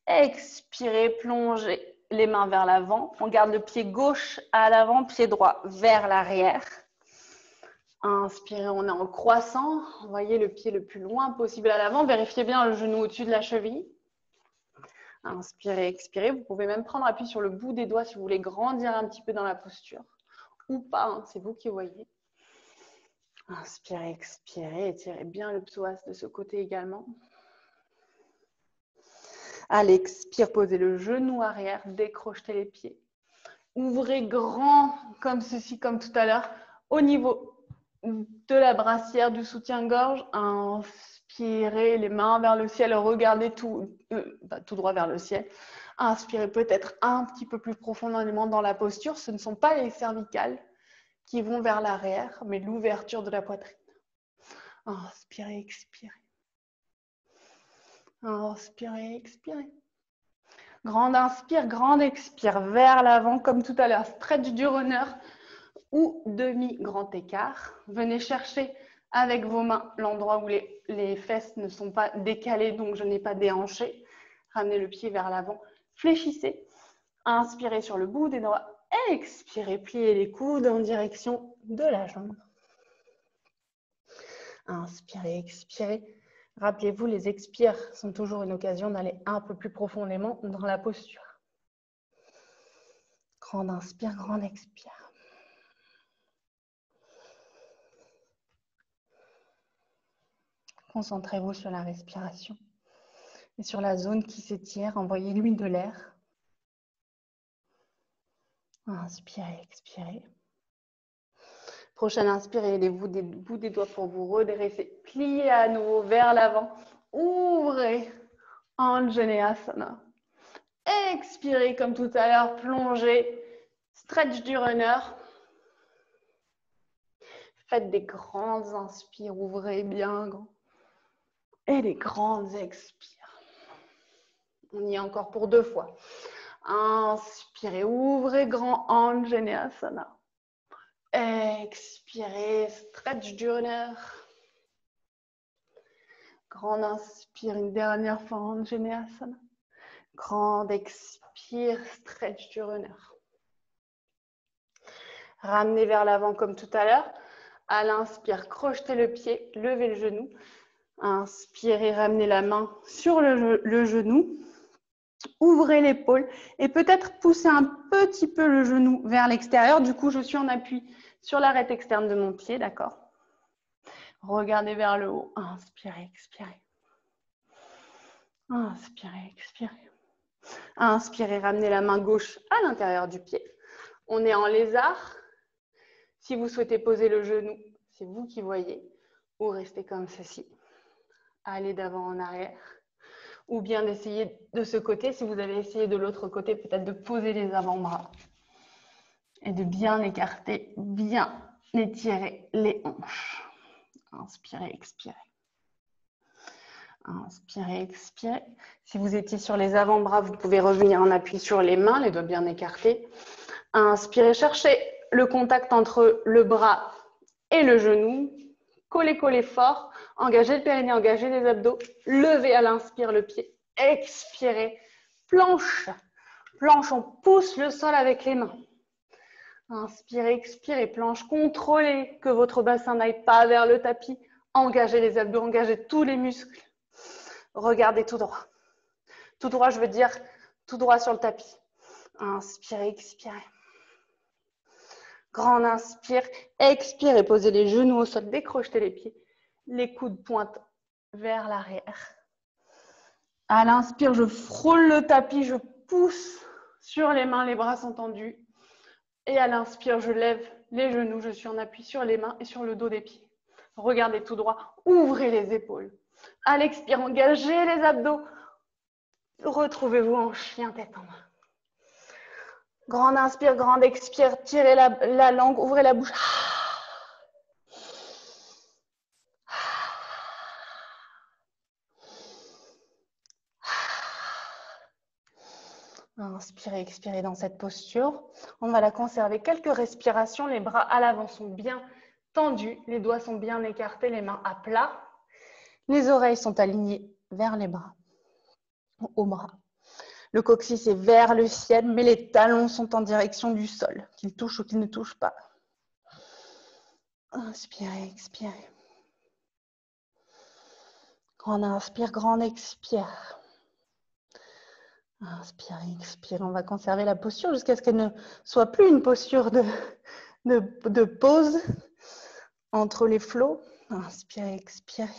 Expirez, plongez les mains vers l'avant. On garde le pied gauche à l'avant, pied droit vers l'arrière. Inspirez, on est en croissant. Envoyez le pied le plus loin possible à l'avant. Vérifiez bien le genou au-dessus de la cheville. Inspirez, expirez. Vous pouvez même prendre appui sur le bout des doigts si vous voulez grandir un petit peu dans la posture. Ou pas, hein, c'est vous qui voyez. Inspirez, expirez. Étirez bien le psoas de ce côté également. À l'expire, posez le genou arrière, décrochez les pieds. Ouvrez grand comme ceci, comme tout à l'heure, au niveau de la brassière du soutien-gorge. Inspirez les mains vers le ciel, regardez tout, euh, bah, tout droit vers le ciel. Inspirez peut-être un petit peu plus profondément dans la posture. Ce ne sont pas les cervicales qui vont vers l'arrière, mais l'ouverture de la poitrine. Inspirez, expirez. Inspirez, expirez. Grande inspire, grande expire vers l'avant comme tout à l'heure. Stretch du runner ou demi-grand écart. Venez chercher avec vos mains l'endroit où les, fesses ne sont pas décalées, donc je n'ai pas déhanché. Ramenez le pied vers l'avant. Fléchissez. Inspirez sur le bout des doigts. Expirez, pliez les coudes en direction de la jambe. Inspirez, expirez. Rappelez-vous, les expires sont toujours une occasion d'aller un peu plus profondément dans la posture. Grand inspire, grand expire. Concentrez-vous sur la respiration et sur la zone qui s'étire. Envoyez-lui de l'air. Inspirez, expirez. Prochaine inspire, aidez-vous des bouts des doigts pour vous redresser. Pliez à nouveau vers l'avant. Ouvrez. Anjaneyasana. Expirez comme tout à l'heure. Plongez. Stretch du runner. Faites des grandes inspires. Ouvrez bien grand les grandes expires. On y est encore pour deux fois. Inspirez, ouvrez grand Anjaneyasana. Expirez, stretch du runner. Grande inspire, une dernière fois Anjaneyasana. Grande expire, stretch du runner. Ramenez vers l'avant comme tout à l'heure. À l'inspire, crochetez le pied, levez le genou. Inspirez, ramenez la main sur le, genou. Ouvrez l'épaule et peut-être poussez un petit peu le genou vers l'extérieur. Du coup, je suis en appui sur l'arête externe de mon pied, d'accord? Regardez vers le haut. Inspirez, expirez. Inspirez, expirez. Inspirez, ramenez la main gauche à l'intérieur du pied. On est en lézard. Si vous souhaitez poser le genou, c'est vous qui voyez. Ou restez comme ceci aller d'avant en arrière. Ou bien d'essayer de ce côté, si vous avez essayé de l'autre côté, peut-être de poser les avant-bras. Et de bien écarter, bien étirer les hanches. Inspirez, expirez. Inspirez, expirez. Si vous étiez sur les avant-bras, vous pouvez revenir en appui sur les mains, les doigts bien écartés. Inspirez, cherchez le contact entre le bras et le genou. Collez, collez fort. Engagez le périnée, engagez les abdos. Levez à l'inspire le pied. Expirez. Planche. Planche, on pousse le sol avec les mains. Inspirez, expirez, planche. Contrôlez que votre bassin n'aille pas vers le tapis. Engagez les abdos, engagez tous les muscles. Regardez tout droit. Tout droit, je veux dire tout droit sur le tapis. Inspirez, expirez. Grand inspire, expire et posez les genoux au sol, décrochez les pieds. Les coudes pointent vers l'arrière. À l'inspire, je frôle le tapis, je pousse sur les mains, les bras sont tendus. Et à l'inspire, je lève les genoux, je suis en appui sur les mains et sur le dos des pieds. Regardez tout droit, ouvrez les épaules. À l'expire, engagez les abdos. Retrouvez-vous en chien tête en main. Grande inspire, grande expire, tirez la, langue, ouvrez la bouche. Inspirez, expirez dans cette posture. On va la conserver quelques respirations. Les bras à l'avant sont bien tendus, les doigts sont bien écartés, les mains à plat. Les oreilles sont alignées vers les bras, aux bras. Le coccyx est vers le ciel, mais les talons sont en direction du sol, qu'ils touchent ou qu'ils ne touchent pas. Inspirez, expirez. Grand inspire, grand expire. Inspirez, expirez. On va conserver la posture jusqu'à ce qu'elle ne soit plus une posture de, de pause entre les flots. Inspirez, expirez.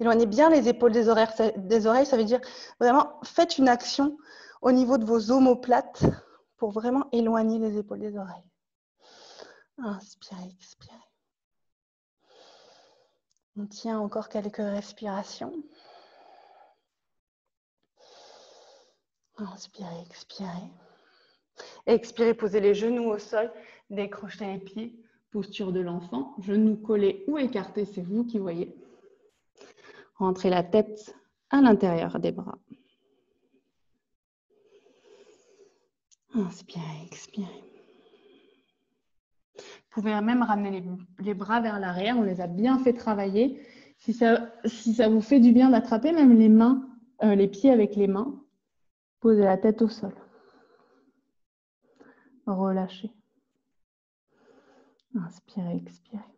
Éloignez bien les épaules des, oreilles, ça veut dire vraiment faites une action au niveau de vos omoplates pour vraiment éloigner les épaules des oreilles. Inspirez, expirez. On tient encore quelques respirations. Inspirez, expirez. Expirez, posez les genoux au sol, décrochez les pieds, posture de l'enfant, genoux collés ou écartés, c'est vous qui voyez. Rentrez la tête à l'intérieur des bras. Inspirez, expirez. Vous pouvez même ramener les, bras vers l'arrière. On les a bien fait travailler. Si ça, vous fait du bien d'attraper même les mains, euh, les pieds avec les mains, posez la tête au sol. Relâchez. Inspirez, expirez.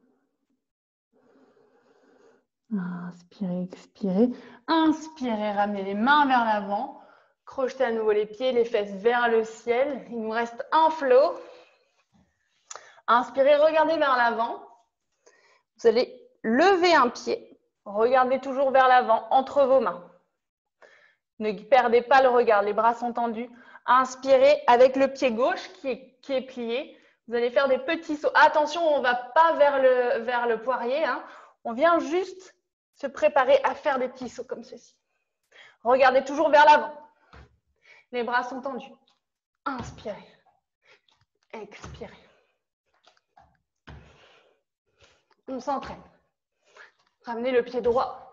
Inspirez, expirez. Inspirez, ramenez les mains vers l'avant. Crochetez à nouveau les pieds, les fesses vers le ciel. Il nous reste un flow. Inspirez, regardez vers l'avant. Vous allez lever un pied. Regardez toujours vers l'avant, entre vos mains. Ne perdez pas le regard, les bras sont tendus. Inspirez avec le pied gauche qui est, plié. Vous allez faire des petits sauts. Attention, on ne va pas vers le, vers le poirier. Hein. On vient juste se préparer à faire des petits sauts comme ceci. Regardez toujours vers l'avant. Les bras sont tendus. Inspirez. Expirez. On s'entraîne. Ramenez le pied droit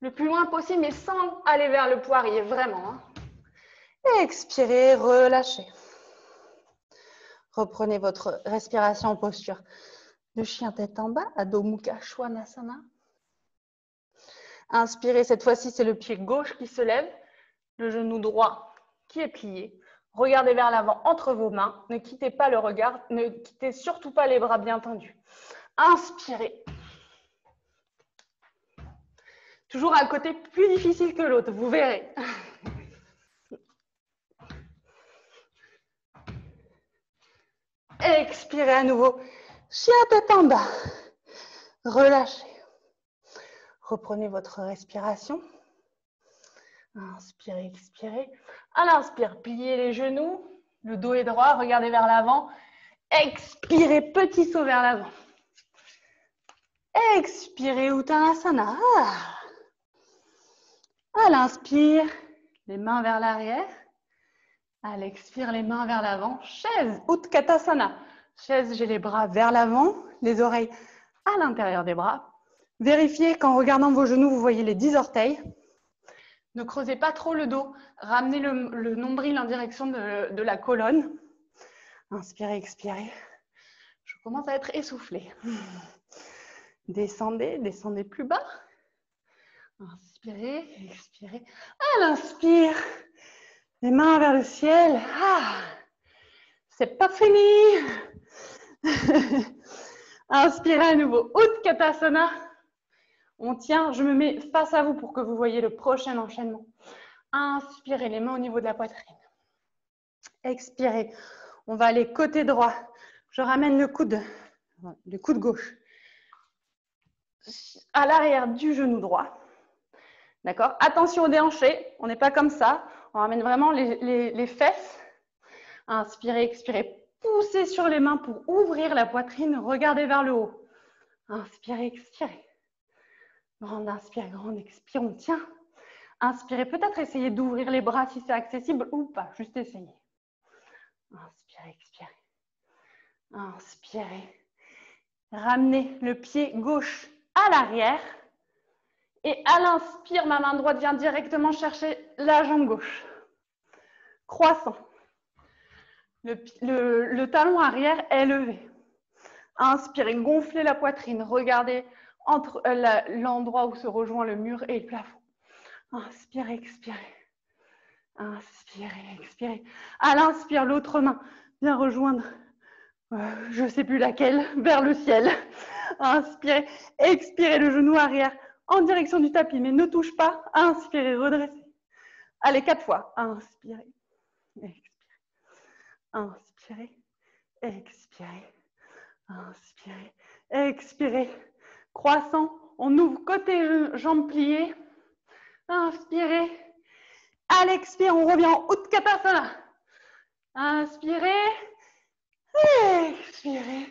le plus loin possible, mais sans aller vers le poirier, vraiment. Hein. Expirez, relâchez. Reprenez votre respiration en posture de chien tête en bas, Adho Mukha Svanasana. Inspirez, cette fois-ci, c'est le pied gauche qui se lève, le genou droit qui est plié. Regardez vers l'avant entre vos mains. Ne quittez pas le regard, ne quittez surtout pas les bras bien tendus. Inspirez. Toujours un côté plus difficile que l'autre, vous verrez. Expirez à nouveau. Chien tête en bas. Relâchez. Reprenez votre respiration. Inspirez, expirez. À l'inspire, pliez les genoux. Le dos est droit, regardez vers l'avant. Expirez, petit saut vers l'avant. Expirez, Uttanasana. À l'inspire, les mains vers l'arrière. À l'expire, les mains vers l'avant. Chaise, Utkatasana. Chaise, j'ai les bras vers l'avant, les oreilles à l'intérieur des bras. Vérifiez qu'en regardant vos genoux, vous voyez les 10 orteils. Ne creusez pas trop le dos. Ramenez le, nombril en direction de, la colonne. Inspirez, expirez. Je commence à être essoufflée. Descendez, descendez plus bas. Inspirez, expirez. À l'inspire, les mains vers le ciel. Ah, c'est pas fini. Inspirez à nouveau. Utkatasana. On tient, je me mets face à vous pour que vous voyez le prochain enchaînement. Inspirez les mains au niveau de la poitrine. Expirez. On va aller côté droit. Je ramène le coude, le coude gauche à l'arrière du genou droit. D'accord? Attention au déhanché, on n'est pas comme ça. On ramène vraiment les, fesses. Inspirez, expirez. Poussez sur les mains pour ouvrir la poitrine. Regardez vers le haut. Inspirez, expirez. Grande inspire, grande expire. On tient. Inspirez. Peut-être essayer d'ouvrir les bras si c'est accessible ou pas. Juste essayer. Inspirez, expirez. Inspirez. Ramenez le pied gauche à l'arrière. Et à l'inspire, ma main droite vient directement chercher la jambe gauche. Croissant. Le, talon arrière est levé. Inspirez, gonflez la poitrine. Regardez entre euh, l'endroit où se rejoint le mur et le plafond. Inspirez, expirez. Inspirez, expirez. À l'inspire, l'autre main vient rejoindre, euh, je ne sais plus laquelle, vers le ciel. Inspirez, expirez le genou arrière en direction du tapis, mais ne touche pas. Inspirez, redressez. Allez, quatre fois. Inspirez, expirez. Inspirez, expirez. Inspirez, expirez. Croissant, on ouvre côté jambes pliées. Inspirez. À l'expire, on revient en Utkatasana. Inspirez. Expirez.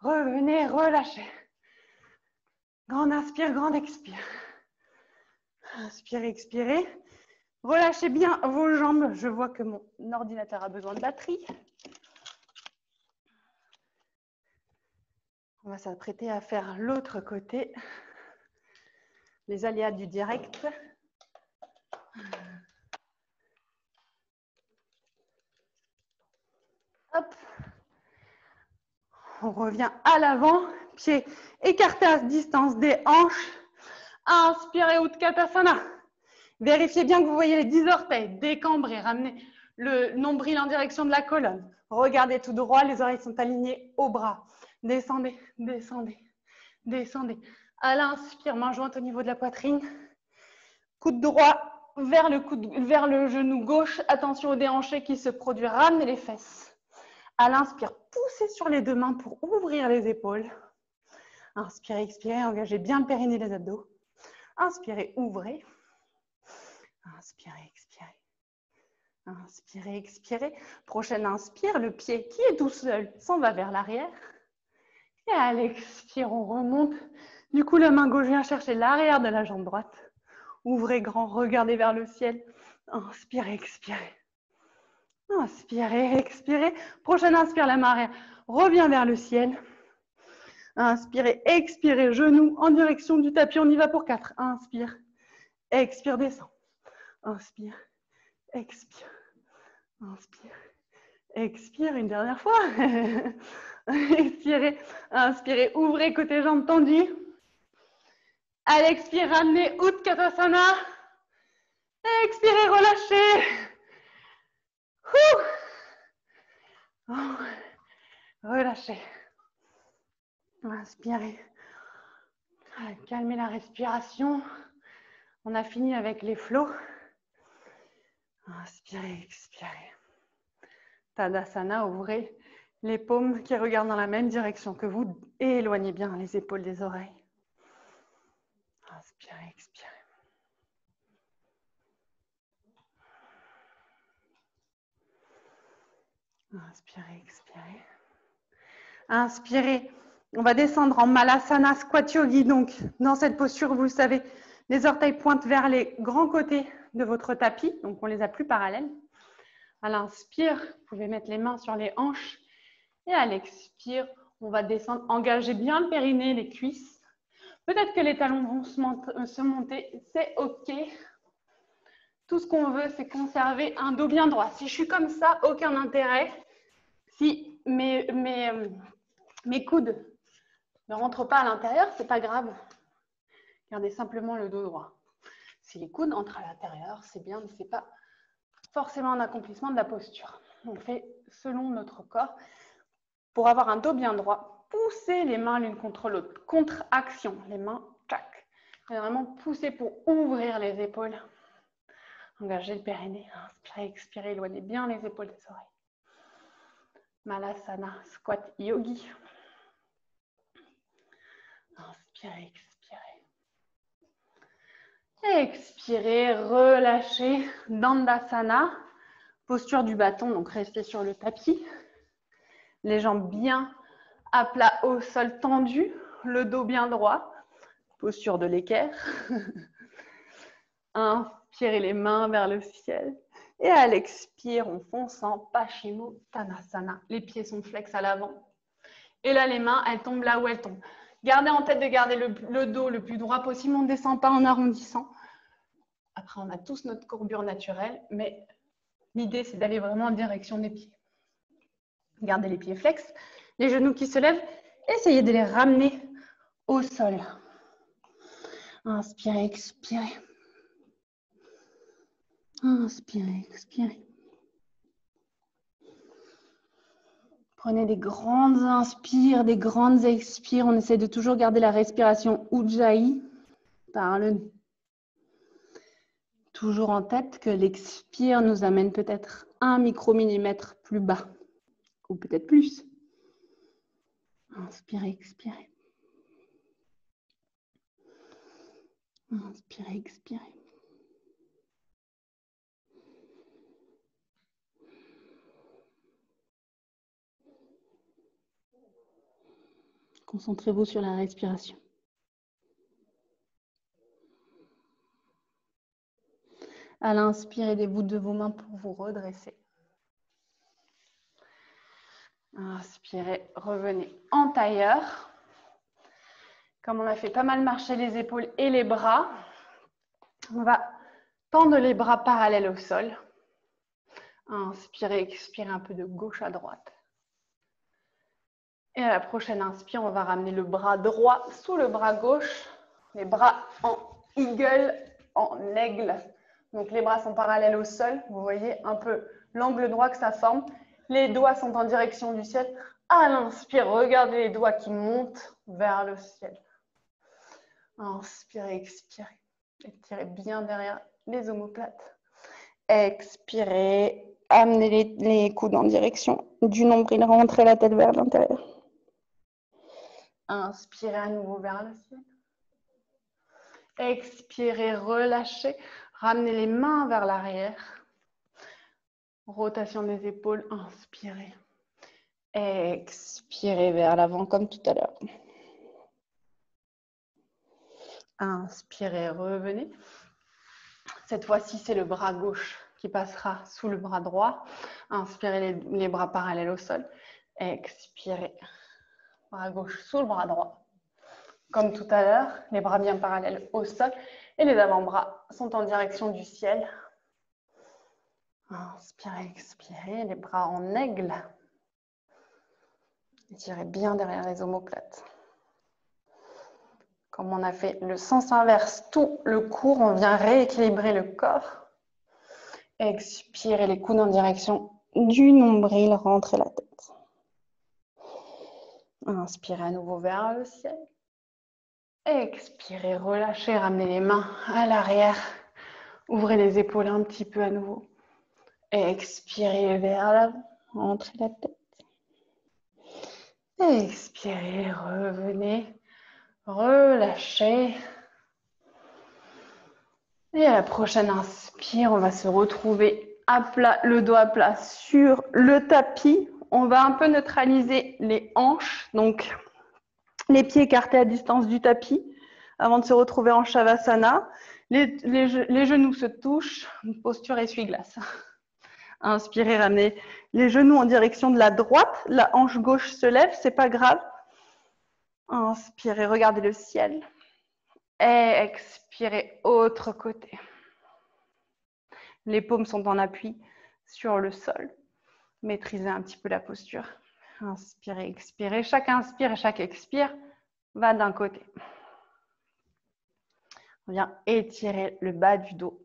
Revenez, relâchez. Grande inspire, grande expire. Inspirez, expirez. Relâchez bien vos jambes. Je vois que mon ordinateur a besoin de batterie. On va s'apprêter à faire l'autre côté. Les aléas du direct. Hop. On revient à l'avant. Pieds écartés à distance des hanches. Inspirez Utkatasana. Vérifiez bien que vous voyez les 10 orteils. Décambrez. Ramenez le nombril en direction de la colonne. Regardez tout droit. Les oreilles sont alignées au bras. Descendez, descendez, descendez. À l'inspire, main jointe au niveau de la poitrine. Coude droit vers le, vers le genou gauche. Attention au déhanché qui se produit. Ramenez les fesses. À l'inspire, poussez sur les deux mains pour ouvrir les épaules. Inspirez, expirez, engagez bien le périnée les abdos. Inspirez, ouvrez. Inspirez, expirez. Inspirez, expirez. Prochaine inspire, le pied qui est tout seul s'en va vers l'arrière. Et à l'expire, on remonte. Du coup, la main gauche vient chercher l'arrière de la jambe droite. Ouvrez grand, regardez vers le ciel. Inspirez, expirez. Inspirez, expirez. Prochaine inspire, la main arrière revient vers le ciel. Inspirez, expirez, genoux en direction du tapis. On y va pour quatre. Inspire, expire, descend. Inspire, expire, inspire, expire une dernière fois. Expirez, inspirez, ouvrez côté jambes tendues. À l'expire, ramenez Utkatasana. Expirez, relâchez. Relâchez. Inspirez. Calmez la respiration. On a fini avec les flots. Inspirez, expirez. Tadasana, ouvrez les paumes qui regardent dans la même direction que vous et éloignez bien les épaules des oreilles. Inspirez, expirez. Inspirez, expirez. Inspirez. On va descendre en Malasana Squat Yogi. Donc, dans cette posture, vous le savez, les orteils pointent vers les grands côtés de votre tapis. Donc, on les a plus parallèles. À l'inspire, vous pouvez mettre les mains sur les hanches. Et à l'expire, on va descendre, engager bien le périnée, les cuisses. Peut-être que les talons vont se monter, c'est OK. Tout ce qu'on veut, c'est conserver un dos bien droit. Si je suis comme ça, aucun intérêt. Si mes, mes, mes coudes ne rentrent pas à l'intérieur, c'est pas grave. Gardez simplement le dos droit. Si les coudes entrent à l'intérieur, c'est bien, mais ce n'est pas forcément un accomplissement de la posture. On fait selon notre corps. Pour avoir un dos bien droit, poussez les mains l'une contre l'autre. Contre-action, les mains, tac. vraiment pousser pour ouvrir les épaules. Engagez le périnée. Inspirez, expirez, éloignez bien les épaules des oreilles. Malasana, squat yogi. Inspirez, expirez. Expirez, relâchez. Dandasana, posture du bâton, donc restez sur le tapis. Les jambes bien à plat au sol tendu, le dos bien droit. Posture de l'équerre. Inspirez les mains vers le ciel. Et à l'expire, on fonce en Tanasana. Les pieds sont flex à l'avant. Et là, les mains, elles tombent là où elles tombent. Gardez en tête de garder le, dos le plus droit possible. On ne descend pas en arrondissant. Après, on a tous notre courbure naturelle, mais l'idée, c'est d'aller vraiment en direction des pieds. Gardez les pieds flex, les genoux qui se lèvent. Essayez de les ramener au sol. Inspirez, expirez. Inspirez, expirez. Prenez des grandes inspires, des grandes expires. On essaie de toujours garder la respiration Ujjayi par le nez. Toujours en tête que l'expire nous amène peut-être un micromillimètre plus bas, ou peut-être plus. Inspirez, expirez. Inspirez, expirez. Concentrez-vous sur la respiration. À l'inspire, aidez-vous de vos mains pour vous redresser. Inspirez, revenez en tailleur. Comme on a fait pas mal marcher les épaules et les bras, on va tendre les bras parallèles au sol. Inspirez, expirez un peu de gauche à droite. Et à la prochaine inspire, on va ramener le bras droit sous le bras gauche, les bras en eagle, en aigle. Donc les bras sont parallèles au sol. Vous voyez un peu l'angle droit que ça forme. Les doigts sont en direction du ciel. À l'inspire, regardez les doigts qui montent vers le ciel. Inspirez, expirez. Étirez bien derrière les omoplates. Expirez. Amenez les, les coudes en direction du nombril. Rentrez la tête vers l'intérieur. Inspirez à nouveau vers le ciel. Expirez, relâchez. Ramenez les mains vers l'arrière. Rotation des épaules. Inspirez. Expirez vers l'avant comme tout à l'heure. Inspirez, revenez. Cette fois-ci, c'est le bras gauche qui passera sous le bras droit. Inspirez les, bras parallèles au sol. Expirez. Bras gauche sous le bras droit. Comme tout à l'heure, les bras bien parallèles au sol et les avant-bras sont en direction du ciel. Inspirez, expirez, les bras en aigle. Étirez bien derrière les omoplates. Comme on a fait le sens inverse tout le cours, on vient rééquilibrer le corps. Expirez les coudes en direction du nombril, rentrez la tête. Inspirez à nouveau vers le ciel. Expirez, relâchez, ramenez les mains à l'arrière. Ouvrez les épaules un petit peu à nouveau. Expirez vers l'avant, rentrez la tête. Expirez, revenez, relâchez. Et à la prochaine inspire, on va se retrouver à plat, le dos à plat sur le tapis. On va un peu neutraliser les hanches, donc les pieds écartés à distance du tapis avant de se retrouver en Shavasana. Les, genoux se touchent, posture essuie-glace. Inspirez, ramenez les genoux en direction de la droite, la hanche gauche se lève, c'est pas grave. Inspirez, regardez le ciel. Expirez, autre côté. Les paumes sont en appui sur le sol. Maîtrisez un petit peu la posture. Inspirez, expirez. Chaque inspire et chaque expire va d'un côté. On vient étirer le bas du dos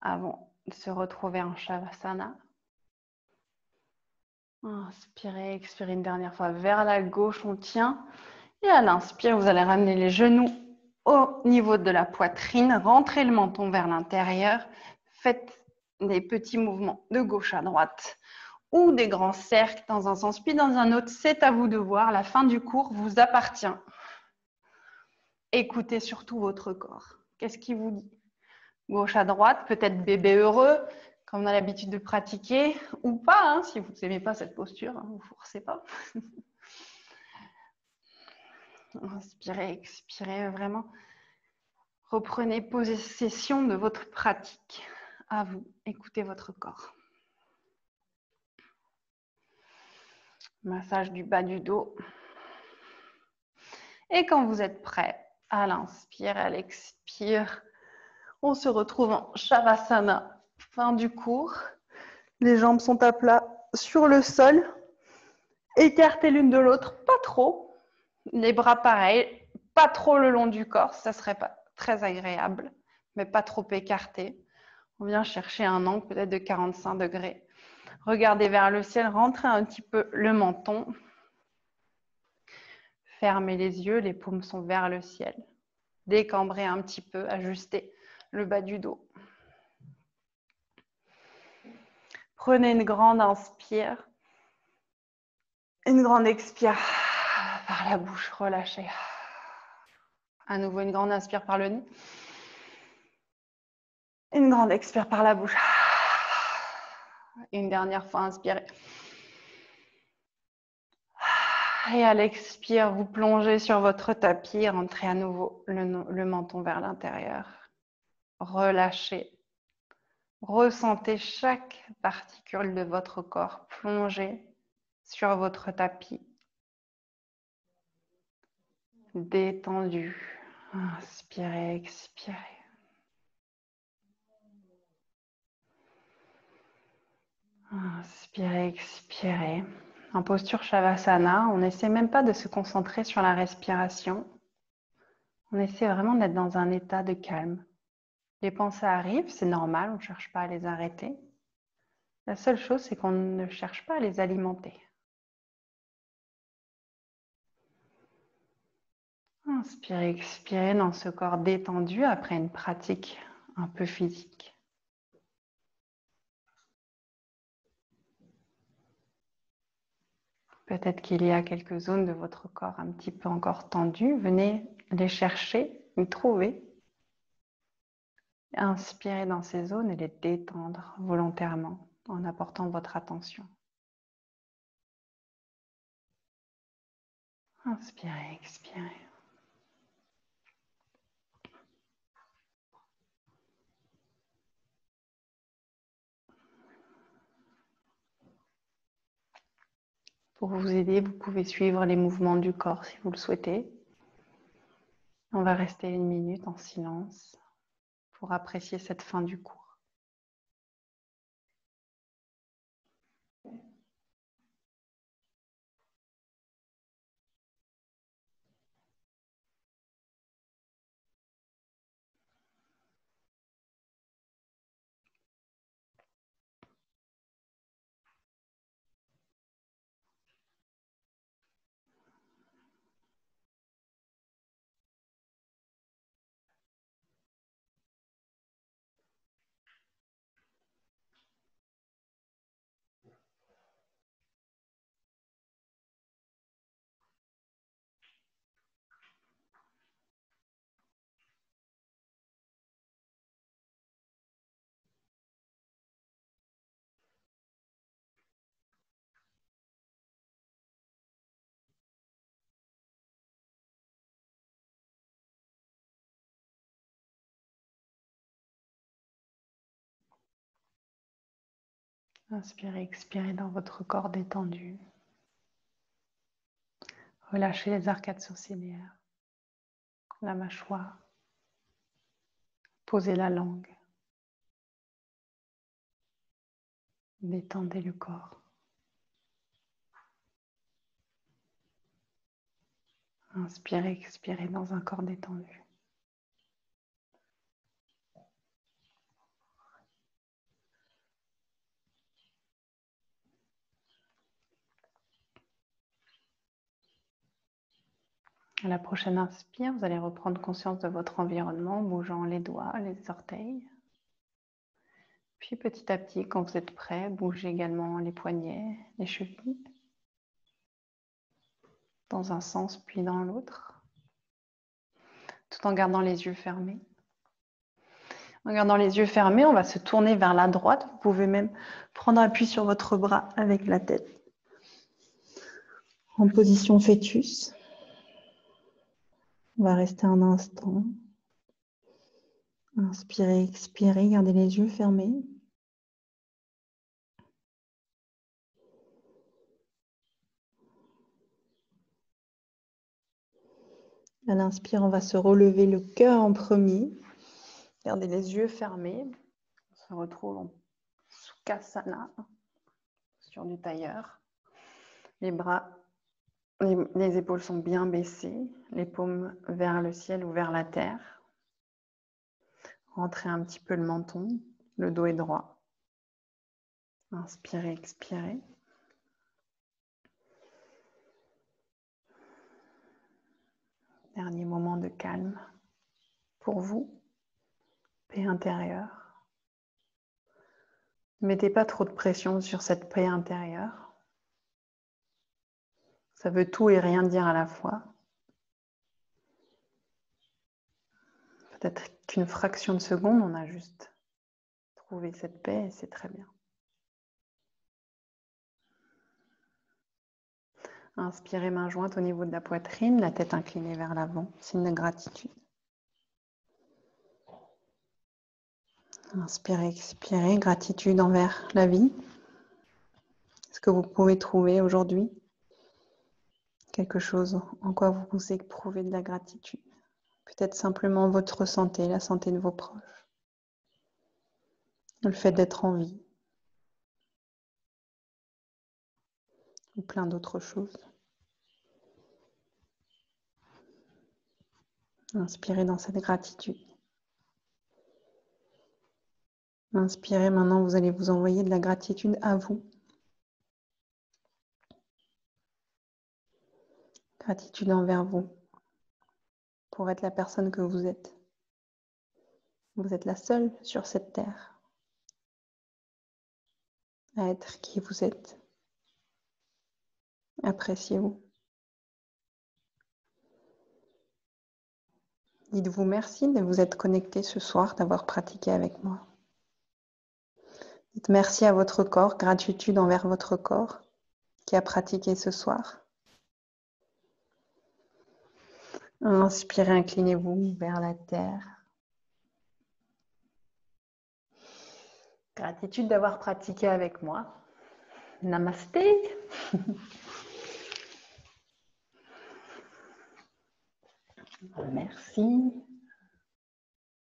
avant de se retrouver en Shavasana. Inspirez, expirez une dernière fois vers la gauche, on tient. Et à l'inspire, vous allez ramener les genoux au niveau de la poitrine, rentrez le menton vers l'intérieur, faites des petits mouvements de gauche à droite ou des grands cercles dans un sens puis dans un autre. C'est à vous de voir. La fin du cours vous appartient. Écoutez surtout votre corps. Qu'est-ce qui vous dit? Gauche à droite, peut-être bébé heureux, comme on a l'habitude de pratiquer, ou pas, hein, si vous n'aimez pas cette posture, hein, vous ne forcez pas. Inspirez, expirez vraiment. Reprenez possession de votre pratique. À vous, écoutez votre corps. Massage du bas du dos. Et quand vous êtes prêt, à l'inspire, à l'expire, on se retrouve en Shavasana, fin du cours. Les jambes sont à plat sur le sol. Écartez l'une de l'autre, pas trop. Les bras pareils, pas trop le long du corps, ça serait pas très agréable, mais pas trop écarté. On vient chercher un angle peut-être de 45 degrés. Regardez vers le ciel, rentrez un petit peu le menton. Fermez les yeux, les paumes sont vers le ciel. Décambrez un petit peu, ajustez le bas du dos. Prenez une grande inspire, une grande expire par la bouche, relâchez. À nouveau, une grande inspire par le nez. Une grande expire par la bouche. Une dernière fois, inspirez. Et à l'expire, vous plongez sur votre tapis, rentrez à nouveau le, menton vers l'intérieur. Relâchez. Ressentez chaque particule de votre corps plonger sur votre tapis détendu. Inspirez, expirez. Inspirez, expirez. En posture Shavasana, on n'essaie même pas de se concentrer sur la respiration. On essaie vraiment d'être dans un état de calme. Les pensées arrivent, c'est normal, on ne cherche pas à les arrêter. La seule chose, c'est qu'on ne cherche pas à les alimenter. Inspirez, expirez dans ce corps détendu après une pratique un peu physique. Peut-être qu'il y a quelques zones de votre corps un petit peu encore tendues. Venez les chercher, les trouver. Inspirez dans ces zones et les détendre volontairement en apportant votre attention. Inspirez, expirez. Pour vous aider, vous pouvez suivre les mouvements du corps si vous le souhaitez. On va rester une minute en silence pour apprécier cette fin du cours. Inspirez, expirez dans votre corps détendu. Relâchez les arcades sourcilières, la mâchoire. Posez la langue. Détendez le corps. Inspirez, expirez dans un corps détendu. À la prochaine inspire, vous allez reprendre conscience de votre environnement en bougeant les doigts, les orteils. Puis petit à petit, quand vous êtes prêt, bougez également les poignets, les chevilles. Dans un sens puis dans l'autre. Tout en gardant les yeux fermés. En gardant les yeux fermés, on va se tourner vers la droite. Vous pouvez même prendre appui sur votre bras avec la tête. En position fœtus. On va rester un instant. Inspirez, expirez, gardez les yeux fermés. À l'inspire, on va se relever le cœur en premier. Gardez les yeux fermés. On se retrouve en Sukhasana, sur du tailleur. Les bras les, épaules sont bien baissées, les paumes vers le ciel ou vers la terre. Rentrez un petit peu le menton, le dos est droit. Inspirez, expirez. Dernier moment de calme pour vous, paix intérieure. Ne mettez pas trop de pression sur cette paix intérieure. Ça veut tout et rien dire à la fois. Peut-être qu'une fraction de seconde, on a juste trouvé cette paix et c'est très bien. Inspirez main jointe au niveau de la poitrine, la tête inclinée vers l'avant, signe de gratitude. Inspirez, expirez, gratitude envers la vie. Ce que vous pouvez trouver aujourd'hui quelque chose en quoi vous vous éprouvez de la gratitude. Peut-être simplement votre santé, la santé de vos proches. Le fait d'être en vie. Ou plein d'autres choses. Inspirez dans cette gratitude. Inspirez maintenant, vous allez vous envoyer de la gratitude à vous. Gratitude envers vous. pour être la personne que vous êtes. Vous êtes la seule sur cette terre à être qui vous êtes. Appréciez-vous. Dites-vous merci de vous être connecté ce soir, d'avoir pratiqué avec moi. Dites merci à votre corps, gratitude envers votre corps qui a pratiqué ce soir. Inspirez, inclinez-vous vers la terre. Gratitude d'avoir pratiqué avec moi. Namasté. Merci.